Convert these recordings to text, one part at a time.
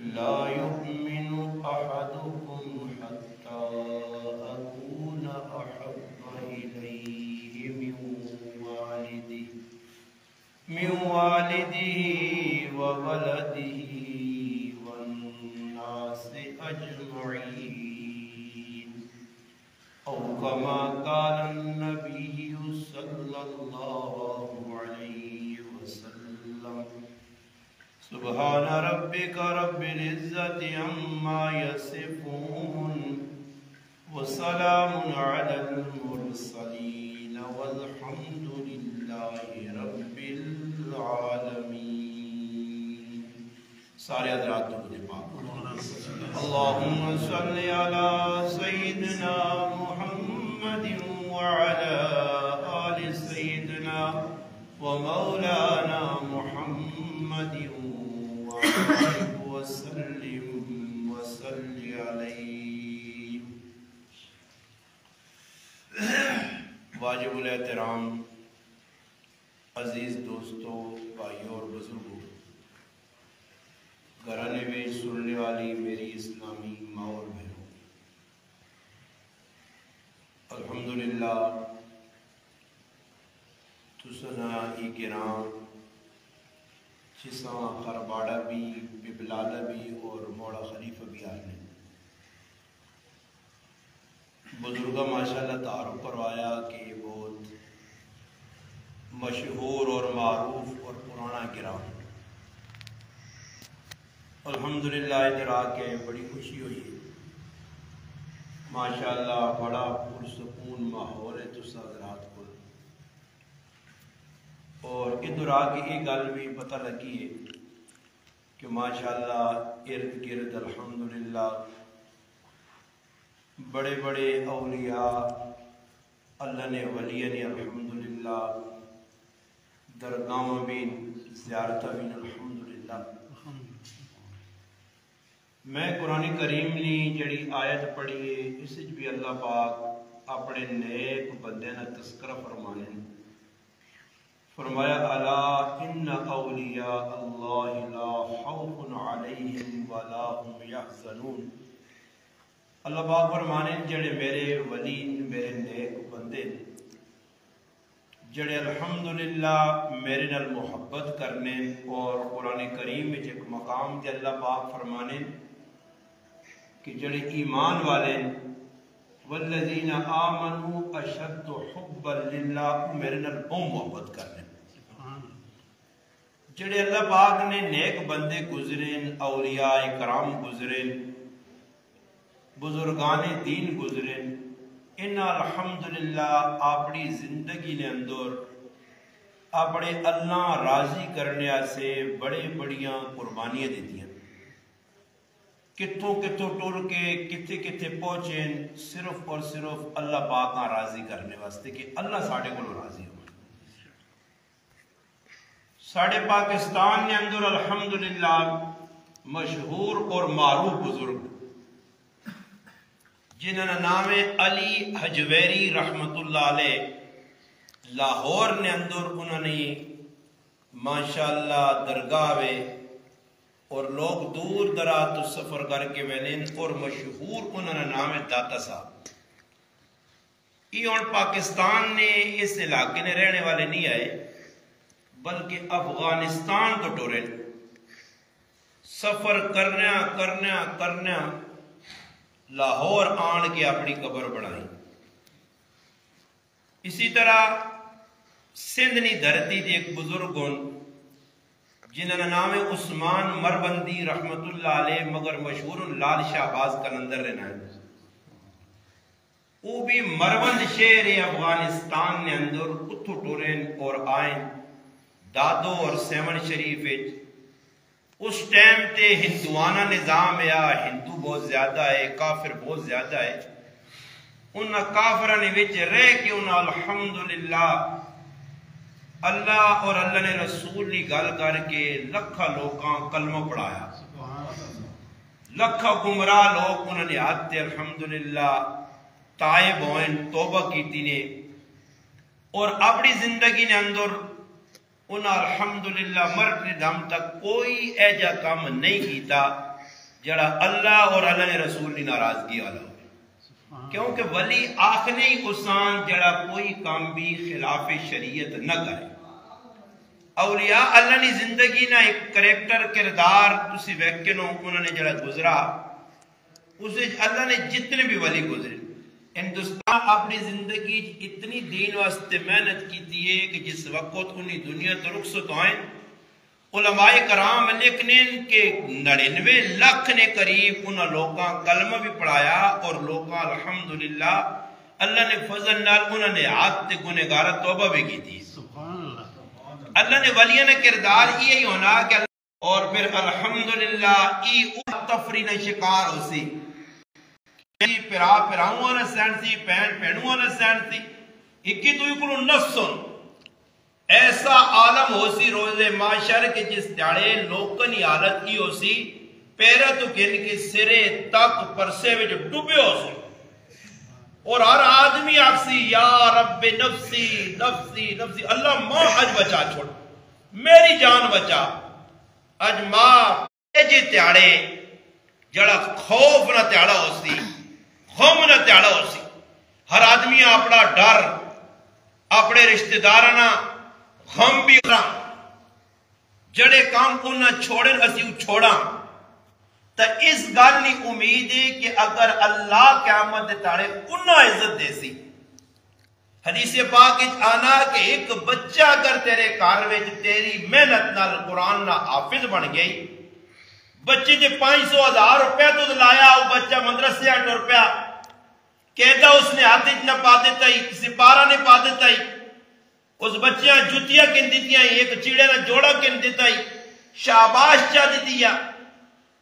لا يؤمن أحدكم حتى أكون أحب إليه من والده من والده وولده والناس أجمعين. أو كما قال النبي سبحان ربك رب العزة عما يصفون وسلام على المرسلين والحمد لله رب العالمين. سارے حضرات درود پاک اللهم صل على سيدنا محمد وعلى آل سيدنا ومولانا وآله وسلم وصل عليه واجب الاحترام عزیز دوستوں بھائیوں اور بزرگوں، گھرانے میں سننے والی میری اسلامی ماں اور بہنوں، الحمدللہ تسنا ای گرام جساں خرباڑا بھی ببلالہ بھی اور موڑا خلیفہ بھی آنے بزرگہ ماشاءاللہ تعارف کروایا کہ بہت مشہور اور معروف اور پرانا گرام الحمدللہ ادھر آ کے بڑی خوشی ہوئی ماشاءاللہ بڑا پرسکون ماحول ہے تسا حضرات اور ادھر آ کے یہ گل بھی پتہ لگی ہے کہ ماشاءاللہ ارد گرد الحمدللہ بڑے بڑے اولیاء اللہ نے ولی نے الحمدللہ درگاہ بھی زیارتہ بھی الحمدللہ۔ میں قرآن کریم نے جڑی آیت پڑھی ہے، اس بھی اللہ پاک اپنے نیک بندے نے تذکرہ فرمانے فرمایا، الا ان اولیاء اللہ لا خوف علیہم ولا هم يحزنون اللہ پاک فرمانے، جڑے میرے ولی، میرے نیک بندے، جڑے الحمدللہ میرے نال محبت کرنے اور قرآن کریم میں ایک مقام تے اللہ پاک فرمانے کہ جڑے ایمان والے، والذین آمنوا اشد حبا للہ، میرے نال بہت محبت کرنے۔ جڑے اللہ پاک نے نیک بندے گزرین، اولیاء کرام گزرین، بزرگان دین گزرین، ان الحمدللہ اپنی زندگی نے اندر اپنے اللہ راضی کرنے سے بڑے بڑیاں قربانیاں دیتی ہیں کتوں کتوں ٹر کے کتے کتے پہنچے صرف اور صرف اللہ پاک راضی کرنے واسطے کہ اللہ ساڑھے کو راضی ہو۔ ساڑھے پاکستان نے اندر الحمدللہ مشہور اور معروف بزرگ جنہوں نے نام علی حجویری رحمت اللہ علیہ لاہور نے اندر انہوں نے ماشاءاللہ درگاہ وے اور لوگ دور دراز تو سفر کر کے وینین اور مشہور انہوں نے نام داتا صاحب یہ اور پاکستان نے اس علاقے نے رہنے والے نہیں آئے بلکہ افغانستان کو ٹورے سفر کرنا کرنا کرنا لاہور آن کے اپنی قبر بنائی۔ اسی طرح سندھنی دھرتی دی ایک بزرگ جنہوں نے نام عثمان مربندی رحمت اللہ علیہ، مگر مشہور لال شاہ باز کلندر رہنا ہے وہ بھی مربند شہر افغانستان نے اندر اتھو ٹورین اور آئیں دادو اور سیمن شریف اس ٹائم تے ہندوانہ نظام یا ہندو بہت زیادہ ہے، کافر بہت زیادہ ہے۔ ان کافران وچ رہ کے ان الحمدللہ اللہ اور اللہ نے رسول نے گل کر کے لکھا لوکاں کلمہ پڑھایا۔ لکھا گمراہ لوگ انہوں نے آتے الحمدللہ تائب ہوئیں توبہ کیتی نے۔ اور اپنی زندگی نے اندر انہاں الحمدللہ مرد نے دم تک کوئی ایجا کام نہیں کیتا جڑا اللہ اور اللہ نے رسول کی ناراضگی والا ہو۔ کیونکہ ولی آخری اسان جڑا کوئی کام بھی خلاف شریعت نہ کرے۔ اولیاء اللہ نے زندگی نہ ایک کریکٹر کردار تسی ویکن ہو انہوں نے جڑا گزرا اسے اللہ نے جتنے بھی ولی گزرے ہندوستان اپنی زندگی اتنی دین واسطے محنت کی تھی کہ جس وقت انہی دنیا تو رخصت ہوئیں علماء کرام لکھنے کے نڑنوے لکھ نے قریب انہوں لوگاں کلمہ بھی پڑھایا اور لوگاں الحمدللہ اللہ نے فضل نال انہوں نے آت گنگارہ توبہ بھی کی تھی۔ اللہ۔ نے ولیہ نے کردار یہ ہونا کہ اور پھر الحمدللہ ای تفرین شکار ہو سی پیرا پیراؤں والا سین سی پین پینوں والا سین سی۔ اکی تو اکلو نفسن ایسا عالم ہو سی روز معاشر کے جس دیڑے لوکنی حالت کی ہو سی پیرے تو کن کے سرے تک پرسے میں جو ڈوبے ہو سی۔ اور ہر آدمی آپ سی یا رب نفسی نفسی نفسی، اللہ ماں اج بچا چھوڑ۔ میری جان بچا۔ اج ماں جی تیاڑے جڑا خوف نہ تیاڑا ہو سی۔ خوف نہ تیاڑا ہو سی۔ ہر آدمی اپنا ڈر، اپنے رشتہ دارنا غم بھی کرا جڑے کام کو نہ چھوڑیں اسی چھوڑا تا اس گل نہیں امید ہے کہ اگر اللہ قیامت دے تاڑے انہا عزت دے سی۔ حدیث پاک اچ آنا کہ ایک بچہ اگر تیرے کاروے تیری محنت نال قرآن نہ حافظ بن گئی بچے جے پانچ سو ہزار روپے تو لایا وہ بچہ مدرسے آٹھ روپے کہتا اس نے ہاتھ نہ پا دیتا ہی کسی پارا نے پا دیتا ہی۔ اس بچیاں جتیاں کن دیتیاں ایک چیڑے نہ جوڑا کن دیتا ہی۔ شاباش چاہ دیتی یا،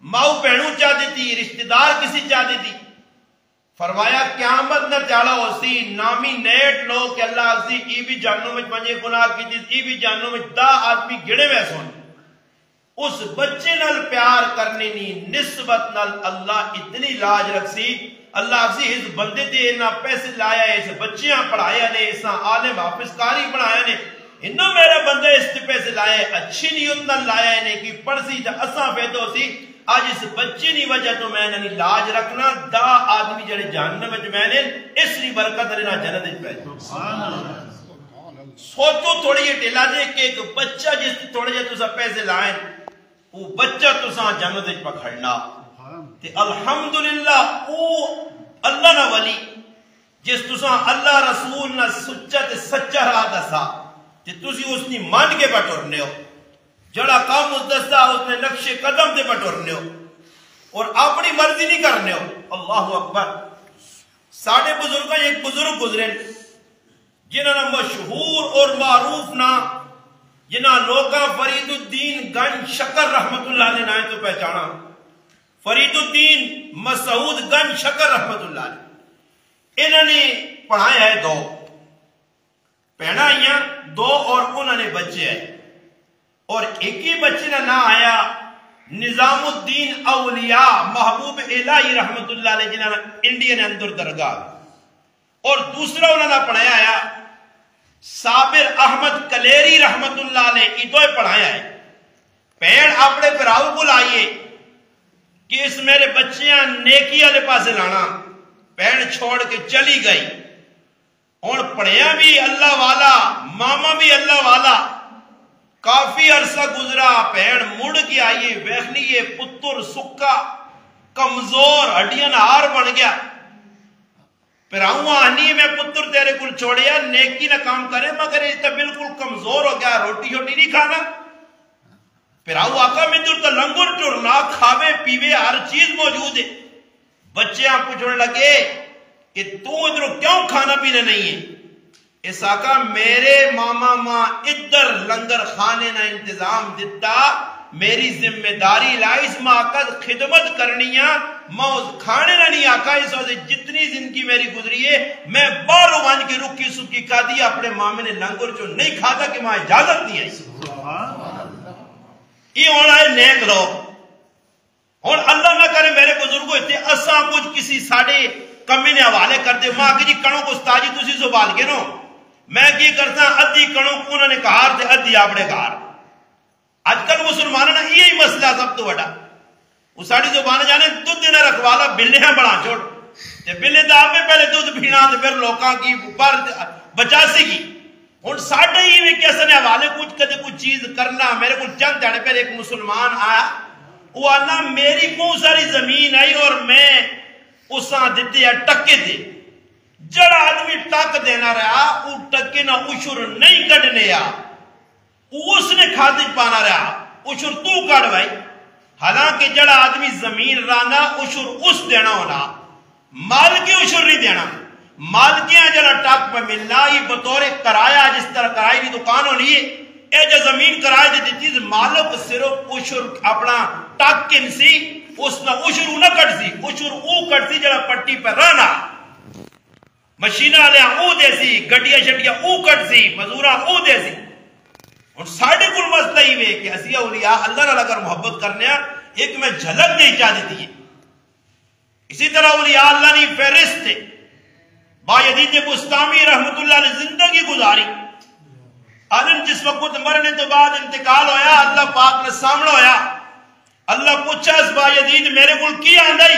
ماؤ پہنو چاہ دیتی رشتہ دار کسی چاہ دیتی۔ فرمایا، قیامت نہ چالا ہو سی، نامی نیٹ لو کہ اللہ عزی ای بھی جانوں میں پنجے گناہ کی دیت ای بھی جانوں میں دا آدمی گڑے میں سن۔ اس بچے نل پیار کرنے نی نسبت نل اللہ اتنی لاج رکھ سی اللہ عزی اس بندے دے نہ پیسے لایا ہے، اس بچیاں پڑھایا نے، اس عالم حافظ کاری پڑھایا نے۔ انہوں میرے بندے اس تے پیسے لائے اچھی نیت نہ لایا ہے نے کہ پڑھ سی جا اساں بیدو سی۔ آج اس بچے نہیں وجہ تو میں نے لاج رکھنا، دا آدمی جڑے جہنم وچ میں نے، اس لی برکت لینا جنت وچ پہ سوچو تھوڑی یہ ٹیلا دے کہ ایک بچہ جس تھوڑے جے تسا پیسے لائیں وہ بچہ تسا جنت وچ پکھڑنا۔ تے الحمدللہ او اللہ نہ ولی جس تسا اللہ رسول نہ سچا تے سچا راہ دسا تے تسی اس نی مان کے بٹورنے ہو۔ جڑا کام اس دستا اس نے نقش قدم دے بٹورنے ہو۔ اور اپنی مرضی نہیں کرنے ہو۔ اللہ اکبر۔ ساڑھے بزرگاں ایک بزرگ گزرے جنہوں نے مشہور اور معروف نا جنہاں لوگاں فرید الدین گن شکر رحمت اللہ نے نائے تو پہچانا۔ فرید الدین مسعود گن شکر رحمت اللہ نے انہوں نے پڑھائے ہیں دو۔ پہنا ہی دو اور انہوں نے بچے ہیں اور ایک ہی بچے نے نہ آیا نظام الدین اولیاء محبوب الہی رحمت اللہ علیہ، جنہاں انڈین اندر درگاہ۔ اور دوسرا انہوں نے پڑھایا آیا صابر احمد کلیری رحمت اللہ علیہ اتوے پڑھایا ہے پین اپنے پراؤ کو لائیے کہ اس میرے بچیاں نیکی والے پاسے لانا۔ پین چھوڑ کے چلی گئی۔ اور پڑھیا بھی اللہ والا، ماما بھی اللہ والا۔ کافی عرصہ گزرا پہن مڑ کے آئیے۔ ویخنی یہ پتر سکا، کمزور، ہڈیاں ہار بن گیا۔ پھر آؤں آنی میں پتر تیرے کل چھوڑیا، نیکی نہ کام کرے، مگر یہ تو بالکل کمزور ہو گیا، روٹی ہوٹی نہیں کھانا۔ پھر آؤں آقا میں دور تو لنگر ٹرنا کھاوے، پیوے، ہر چیز موجود ہے۔ بچے آپ پوچھنے لگے کہ تو ادھر کیوں کھانا پینا نہیں ہے؟ اس آقا میرے ماما ماں ادھر لنگر خانے نہ انتظام دیتا میری ذمہ داری لائس ماں قد خدمت کرنیاں موز کھانے نہ نہیں آقا اس وجہ جتنی زندگی میری گزری ہے، میں بارو وان کی رکی سکی کا دیا اپنے مامے نے لنگر جو نہیں کھاتا کہ ماں اجازت نہیں ہے۔ یہ ہونا ہے نیک لوگ۔ اور اللہ نہ کرے میرے بزرگوں، اتنے اساں کچھ کسی ساڑے کمی نے حوالے کر دے۔ ماں کہ جی کنوں کو ستاجی تسی زبال کے نو میں کی کرتا ہاں، ادھی کنوں کو انہوں نے کہار دے ادھی آپڑے کہار آج کل مسلمانوں نے یہی مسئلہ سب تو بڑا۔ وہ ساری زبان جانے دودھ دینا رکھوالا، بلے ہیں بڑا چھوڑ تے بلے دا آپ پہلے دودھ بھینا تے پھر لوکاں کی پر بچا سی کی۔ ہن ساڈے ہی میں کس نے حوالے کچھ کدے کچھ چیز کرنا، میرے کو چند دینے پہلے ایک مسلمان آیا۔ وہ آنا میری کو ساری زمین آئی اور میں اساں دیتے ہیں ٹکے دے۔ جڑا آدمی ٹک دینا رہا وہ ٹکے نہ اشر نہیں کڈنے آ۔ اس نے کھادی پانا رہا۔ اشر تو کڑ بھائی۔ حالانکہ جڑا آدمی زمین رانا اشر اس دینا ہونا مالکی اشر نہیں دینا۔ مالکیاں جڑا ٹک پہ ملنا، یہ بطور کرایہ جس طرح کرائے کی دکان ہونی ہے، اے جو زمین کرائے دی دیتی مالک صرف اشر اپنا ٹک کن سی، اس نہ اشر نہ کٹ سی اشر او کٹ سی جڑا پٹی پہ رانا۔ مشینہ لیا او دے سی گڈیا شڈیا او کٹ سی مزورہ او دے سی۔ اور ساڑھے کل مسئلہ ہی میں کہ اسی اولیاء اللہ نے اگر محبت کرنے ایک میں جھلک نہیں چاہ دیتی ہے۔ اسی طرح اولیاء اللہ نے فہرست تھے با یدید بستامی رحمت اللہ نے زندگی گزاری۔ آدم جس وقت مرنے تو بعد انتقال ہویا، اللہ پاک نے سامنا ہویا۔ اللہ پوچھا، اس با یدید میرے کل کی آندائی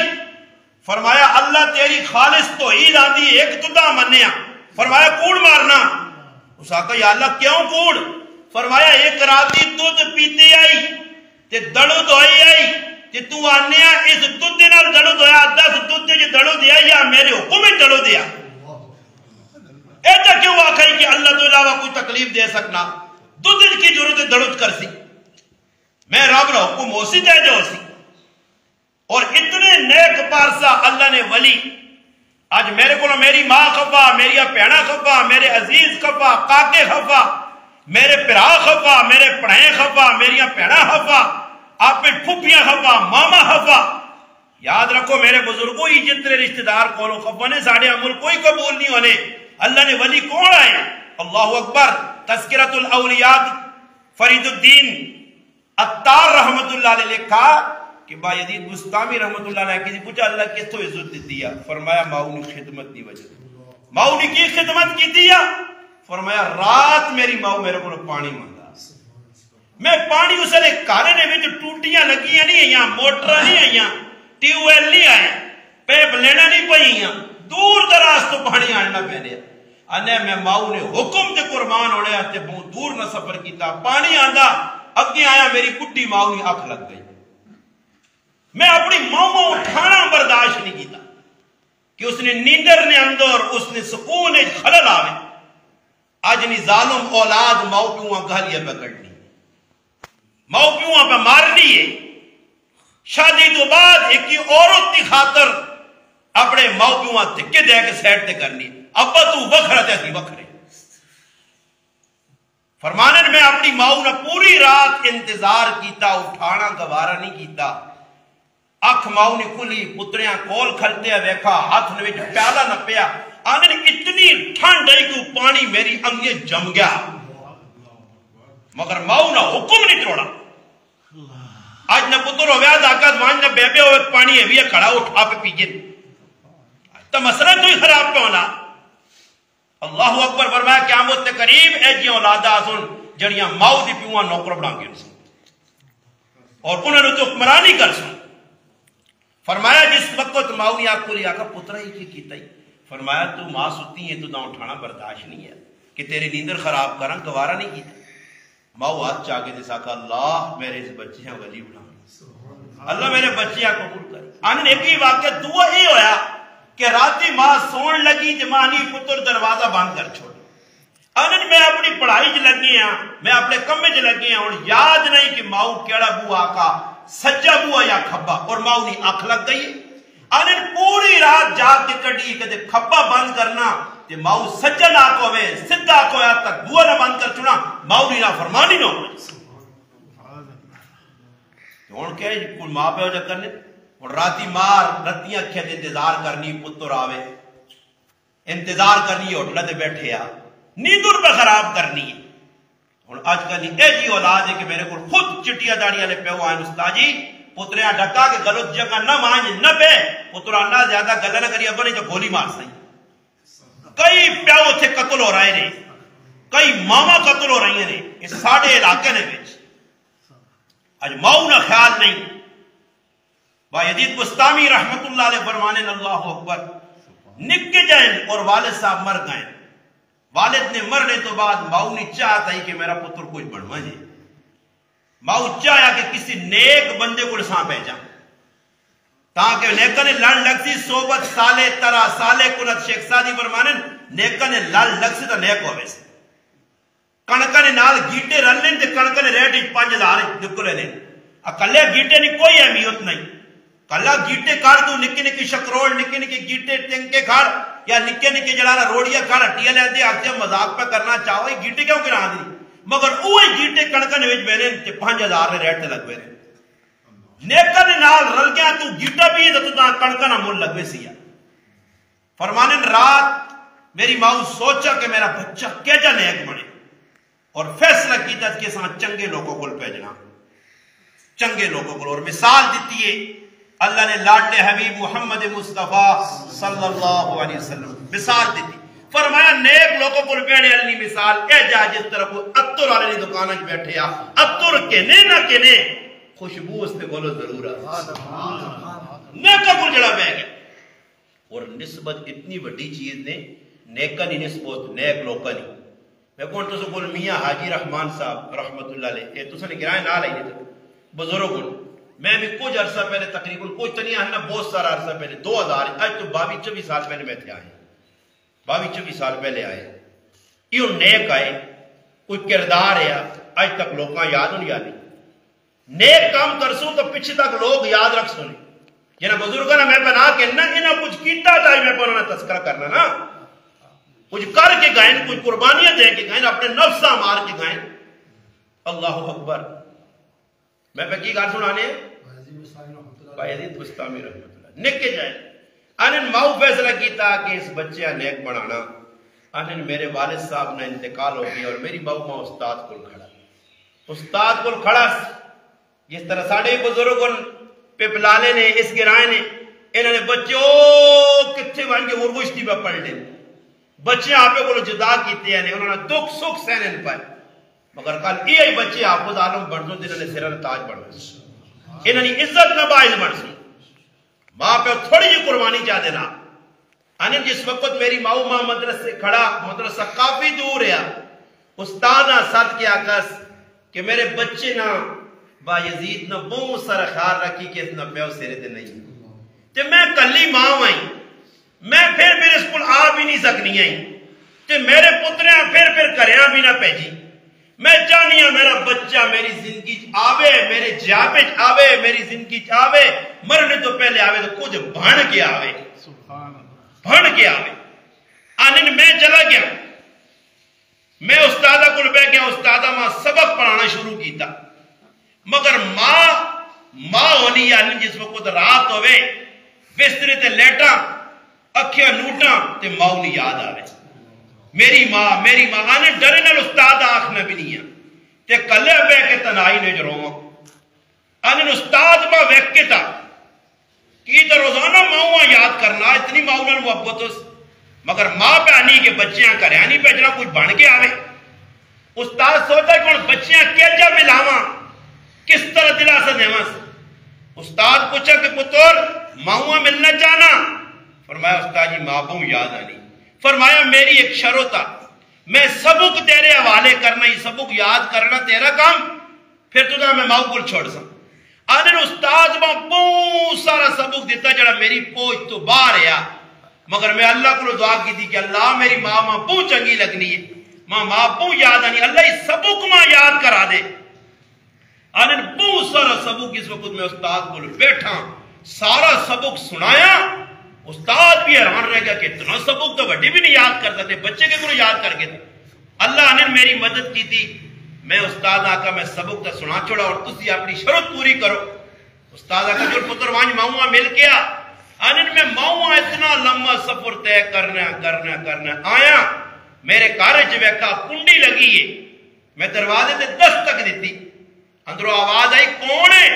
فرمایا، اللہ تیری خالص تو ہی لاندی ایک تدہ منیا فرمایا، کوڑ مارنا۔ اس آقا یا اللہ، کیوں کوڑ؟ فرمایا، ایک راتی دودھ پیتے آئی، تے دڑو دوائی آئی، تے تو آنے آنیا، اس دودھ دینا دڑو دوایا، دس دودھ دے دڑو دیا یا میرے حکم میں دڑو دیا۔ ایتا کیوں واقعی کہ اللہ تو علاوہ کوئی تکلیف دے سکنا؟ دودھ کی ضرورت دڑو کر سی میں رب رہا حکم ہو سی جائے جو ہو سی۔ اور اتنے نیک پارسا اللہ نے ولی۔ آج میرے کو میری ماں خفا میری پیڑا خفا، میرے عزیز خفا، کاکے خفا میرے پرا خفا، میرے پڑھائیں خفا میری پیڑا خفا آپ پہ پھپیاں خفا، ماما خفا۔ یاد رکھو میرے بزرگوں ہی جتنے رشتہ دار کولو خفا نے، ساڑھے عمل کوئی قبول نہیں ہونے۔ اللہ نے ولی کون آئے؟ اللہ اکبر۔ تذکرت الاولیات فرید الدین اتار رحمت اللہ علیہ لکھا کہ با یدید بستامی رحمت اللہ علیہ کسی پوچھا، اللہ کس تو عزت دیا فرمایا ماؤنی خدمت دی وجہ ماؤنی کی خدمت کی دیا فرمایا، رات میری ماں میرے کو پانی مانگا میں پانی اس نے کارے نے بھی ٹوٹیاں لگیاں نہیں ہیں موٹر نہیں ہیں ٹیو ایل نہیں آئے، پیپ لینا نہیں پئی ہیں دور دراز تو پانی آنا پہ دیا انے میں ماؤ نے حکم تے قربان ہونے آتے بہت دور نہ سفر کیتا، پانی آندا، اگے آیا میری کٹی ماؤ نے اکھ لگ گئی۔ میں اپنی ماؤ اٹھانا برداشت نہیں کیتا کہ اس نے نیندر نے اندر، اس نے سکون خلل آوے۔ اجنی ظالم اولاد ماؤ پیوں گھلیے پکڑنی ماؤ پیوں پہ مارنی ہے۔ شادی تو بعد ایک عورت کی خاطر اپنے ماؤ پیوں دھکے دے کے سیٹ تے کرنی ابا تو وکھرا تے اسی وکھرے۔ فرمانے میں اپنی ماؤ نے پوری رات انتظار کیتا، اٹھانا، گوارا نہیں کیتا۔ اکھ ماؤ نے کھلی، پتریاں کول کھلتے ہیں دیکھا ہاتھ نے پیالہ نہ پیا۔ آنے اتنی ٹھنڈ ہے کہ پانی میری انگے جم گیا۔ مگر ماؤ نہ حکم نہیں توڑا۔ آج نہ پتر ہو گیا داکت وہاں نہ بے بے ہوئے، پانی ہے بھی کھڑا اٹھا پہ پیجے تو مسئلہ تو ہی خراب پہ ہونا۔ اللہ اکبر فرمایا، قیامت تے قریب اے جی اولادا سن جڑیاں ماؤ دی پیواں نوکر بنا گے اور انہوں نے تو حکمرانی کر سن فرمایا، جس وقت ماؤ نے آکھ کو پترہ ہی کی کیتا ہی۔ فرمایا، تو ماں ستی ہے تو نہ اٹھانا برداشت نہیں ہے۔ کہ تیرے نیندر خراب کرا گوارا نہیں کی ماؤ ہاتھ چاہ کے دسا کہ اللہ میرے اس بچے ہیں ولی بنا۔ اللہ میرے بچے ہیں قبول کر۔ آنے ایک ہی واقعہ دعا ہی ہویا کہ راتی ماں سون لگی جمانی پتر دروازہ بند کر چھوڑ۔ آنن جی میں اپنی پڑھائی چ لگی ہاں میں اپنے کمے چ لگی ہاں اور یاد نہیں کہ ماؤ کیڑا بو آقا سجا بوا یا کھبا۔ اور ماؤ نہیں آنکھ لگ گئی انن پوری رات جاگ کے کڑی کدے کھپا بند کرنا تے ماؤ سجن آکو ہوئے سدھا آکو ہویا تک بوا نہ بند کر چنا، ماؤ نہیں نہ فرمانی نہ ہوئے ہون کیا ہے کل ماں پہ ہو جا کرنے اور راتی مار، رتیاں کھیت انتظار کرنی، پتر آوے۔ انتظار کرنی، ہوٹلہ دے بیٹھے آ۔ نیدر پہ خراب کرنی۔ ہے اور آج کل اے جی اولاد ہے کہ میرے کو خود چٹیا داڑیاں لے پہ ہوا ہے استاجی، پتریاں ڈکا کے غلط جگہ نہ مانج، نہ پہ پتران نہ زیادہ گلہ نہ کری، ابا نہیں تو گولی مار سہی کئی پیاؤ تھے قتل ہو رہے ہیں کئی ماما قتل ہو رہی ہیں اس ساڑھے علاقے نے بیچ آج ماؤ نہ خیال نہیں۔ با یدید رحمت اللہ علیہ فرمانے اللہ اکبر۔ نکے جائیں اور والد صاحب مر گئے والد نے مرنے تو بعد ماؤ نے چاہتا ہی کہ میرا پتر کوئی بڑھوا جائے ماؤ چاہیا کہ کسی نیک بندے کو لسان بھیجا تاکہ نیکا لڑ لگ سی صحبت سالے ترا سالے کنت شیخ سادی فرمانے نیکا لڑ لگ سی تو نیک ہوئے سے۔ کنکا نال گیٹے رل لیں تے کنکا نے ریٹ پانچ ہزار نکلے لیں اکلے گیٹے نہیں کوئی اہمیت نہیں۔ کلا گیٹے کار دو نکی نکی شکرول، نکی نکی گیٹے ٹنکے کھار یا نکے نکے جلانا روڑیا کھار ہٹیا لے دے آگتے مذاق پہ کرنا چاہو گیٹے کیوں کرا دی؟ مگر اوہ گیٹے کنکا نے بیرے تے پانچ ہزار نے ریٹ تے لگ بیرے نیکا نے نال رل گیا تو گیٹا بھی ہے تو تا کنکا نہ مول لگ سیا فرمانے رات میری ماں سوچا کہ میرا بچہ کیجا نیک بنے۔ اور فیصلہ کی تھا کہ ساتھ چنگے لوگوں کو پیجنا چنگے لوگوں کو اور مثال دیتی ہے اللہ نے لاڈلے حبیب محمد مصطفیٰ صلی اللہ علیہ وسلم۔ مثال دیتی۔ فرمایا نیک لوگوں کو پیڑے علی مثال۔ اے جا جس طرح کو اتر والے دکانہ جو بیٹھے آ۔ اتر کے نے نہ کے نے خوشبو اس نے بولو ضرور نیکا کو جڑا بہ گیا۔ اور نسبت اتنی بڑی چیز نے نیکا نہیں نسبت نیک لوکا نہیں میں کون تو سکول میاں حاجی رحمان صاحب رحمت اللہ علیہ اے تو سنے گرائے نہ لئی نہیں بزرگ میں بھی کچھ عرصہ پہلے تقریباً کچھ تو نہیں ہے نا بہت سارا عرصہ پہلے دو ہزار آج تو باوی چوبیس سال پہلے میں تھے آئے باوی چوبیس سال پہلے آئے یہ نیک آئے کوئی کردار ہے آج تک لوگاں یاد نہیں۔ آتی نیک کام کرسوں تو پیچھے تک لوگ یاد رکھ سنے جنہ بزرگا نا میں بنا کے نہ انہاں کچھ کیتا چاہے میں پڑھنا تذکرہ کرنا نا۔ کچھ کر کے گائیں، کچھ قربانیاں دے کے گائیں، اپنے نفسہ مار کے گائیں۔ اللہ اکبر۔ میں پہ کی گال سنانے؟ بھائی عزیز بستامی رحمت اللہ۔ نکے جائیں۔ انہن ماؤ فیصلہ کیتا کہ اس بچے نیک بنانا۔ انہن میرے والد صاحب نے انتقال ہو گیا اور میری باؤ ماں استاد کو کھڑا۔ استاد کو کھڑا جس طرح ساڑھے بزرگوں پہ پلالے نے، اس گرائے نے، انہوں نے بچے او کتھے بن کے اردوشتی پہ پڑھ لیں بچے آپ کو جدا کیتے ہیں، انہوں نے دکھ سکھ سہنے پائے۔ مگر کل یہ بچے آپ کو عالم بڑھ دو جنہوں نے سرن تاج بڑھ دو انہوں نے عزت نہ باعث بڑھ سو ماں پہ تھوڑی جی قربانی چاہ دینا۔ انہیں جس وقت میری ماؤ ماں مدرس سے کھڑا، مدرسہ کافی دور ہے۔ استانا ساتھ کیا کس کہ میرے بچے نہ با یزید نہ بہت سارا خیال رکھی کہ اتنا پیو سیرے دے نہیں۔ تے میں کلی ماں آئی میں پھر میرے سکول آ بھی نہیں سکنی آئی تے میرے پترے پھر پھر کریاں بھی نہ پیجی میں چاہنی ہوں میرا بچہ میری زندگی آوے، میرے جابے آوے، میری زندگی آوے۔ مرنے تو پہلے آوے تو کچھ بھن کے آوے۔ بھن کے آوے۔ آنن میں چلا گیا۔ میں استادہ کو بہ گیا، استادہ ماں سبق پڑھانا شروع کیتا۔ مگر ماں ماں ہونی یعنی جس وقت رات ہوئے بستری تے لیٹا اکھیا نوٹا تے ماں نہیں یاد آوے۔ میری ماں میری ماں، آنے ڈرے نال استاد آخنا بھی نہیں ہے۔ تے کلے بے کے تنائی نے جو روما آنے استاد ماں ویک کے تا کی تو روزانہ ماں یاد کرنا، اتنی ماں نے محبت اس۔ مگر ماں پہ آنی کے بچیاں کرے آنی پہ جنا کچھ بن کے آوے۔ استاد سوچا کہ بچیاں کیا جا ملاواں۔ کس طرح دلا سے؟ دیواں استاد پوچھا کہ پتر ماں ملنا چاہنا فرمایا، استاد جی ماں بہوں یاد آنی فرمایا، میری ایک شروع تھا میں سبق تیرے حوالے کرنا ہی سبق یاد کرنا تیرا کام۔ پھر تو میں ماؤ کو چھوڑ سا آدھر استاد ماں بہت سارا سبق دیتا، جڑا میری پوچھ تو باہر ہے مگر میں اللہ کو دعا کی تھی کہ اللہ میری ماں ماں بہت چنگی لگنی ہے۔ ماں ماں بہت یاد آنی، اللہ اس سبق ماں یاد کرا دے۔ آدھر بہت سارا سبق اس وقت میں استاد کو بیٹھا سارا سبق سنایا۔ استاد بھی حیران رہ گیا کہ اتنا سبق تو وڈی بھی نہیں یاد کرتا تھے بچے کے گروہ یاد کر کے؟ تھا اللہ نے میری مدد کی تھی۔ میں استاد آقا، میں سبق تو سنا چھوڑا اور تسی اپنی شرط پوری کرو۔ استاد آقا، جو پتر وانج جی ماؤں مل گیا۔ آنن میں ماؤں اتنا لمبا سفر طے کرنا کرنا کرنا۔ آیا، میرے کارج ویکا کنڈی لگی ہے۔ میں دروازے تے دستک دیتی۔ اندروں آواز آئی، کون ہے؟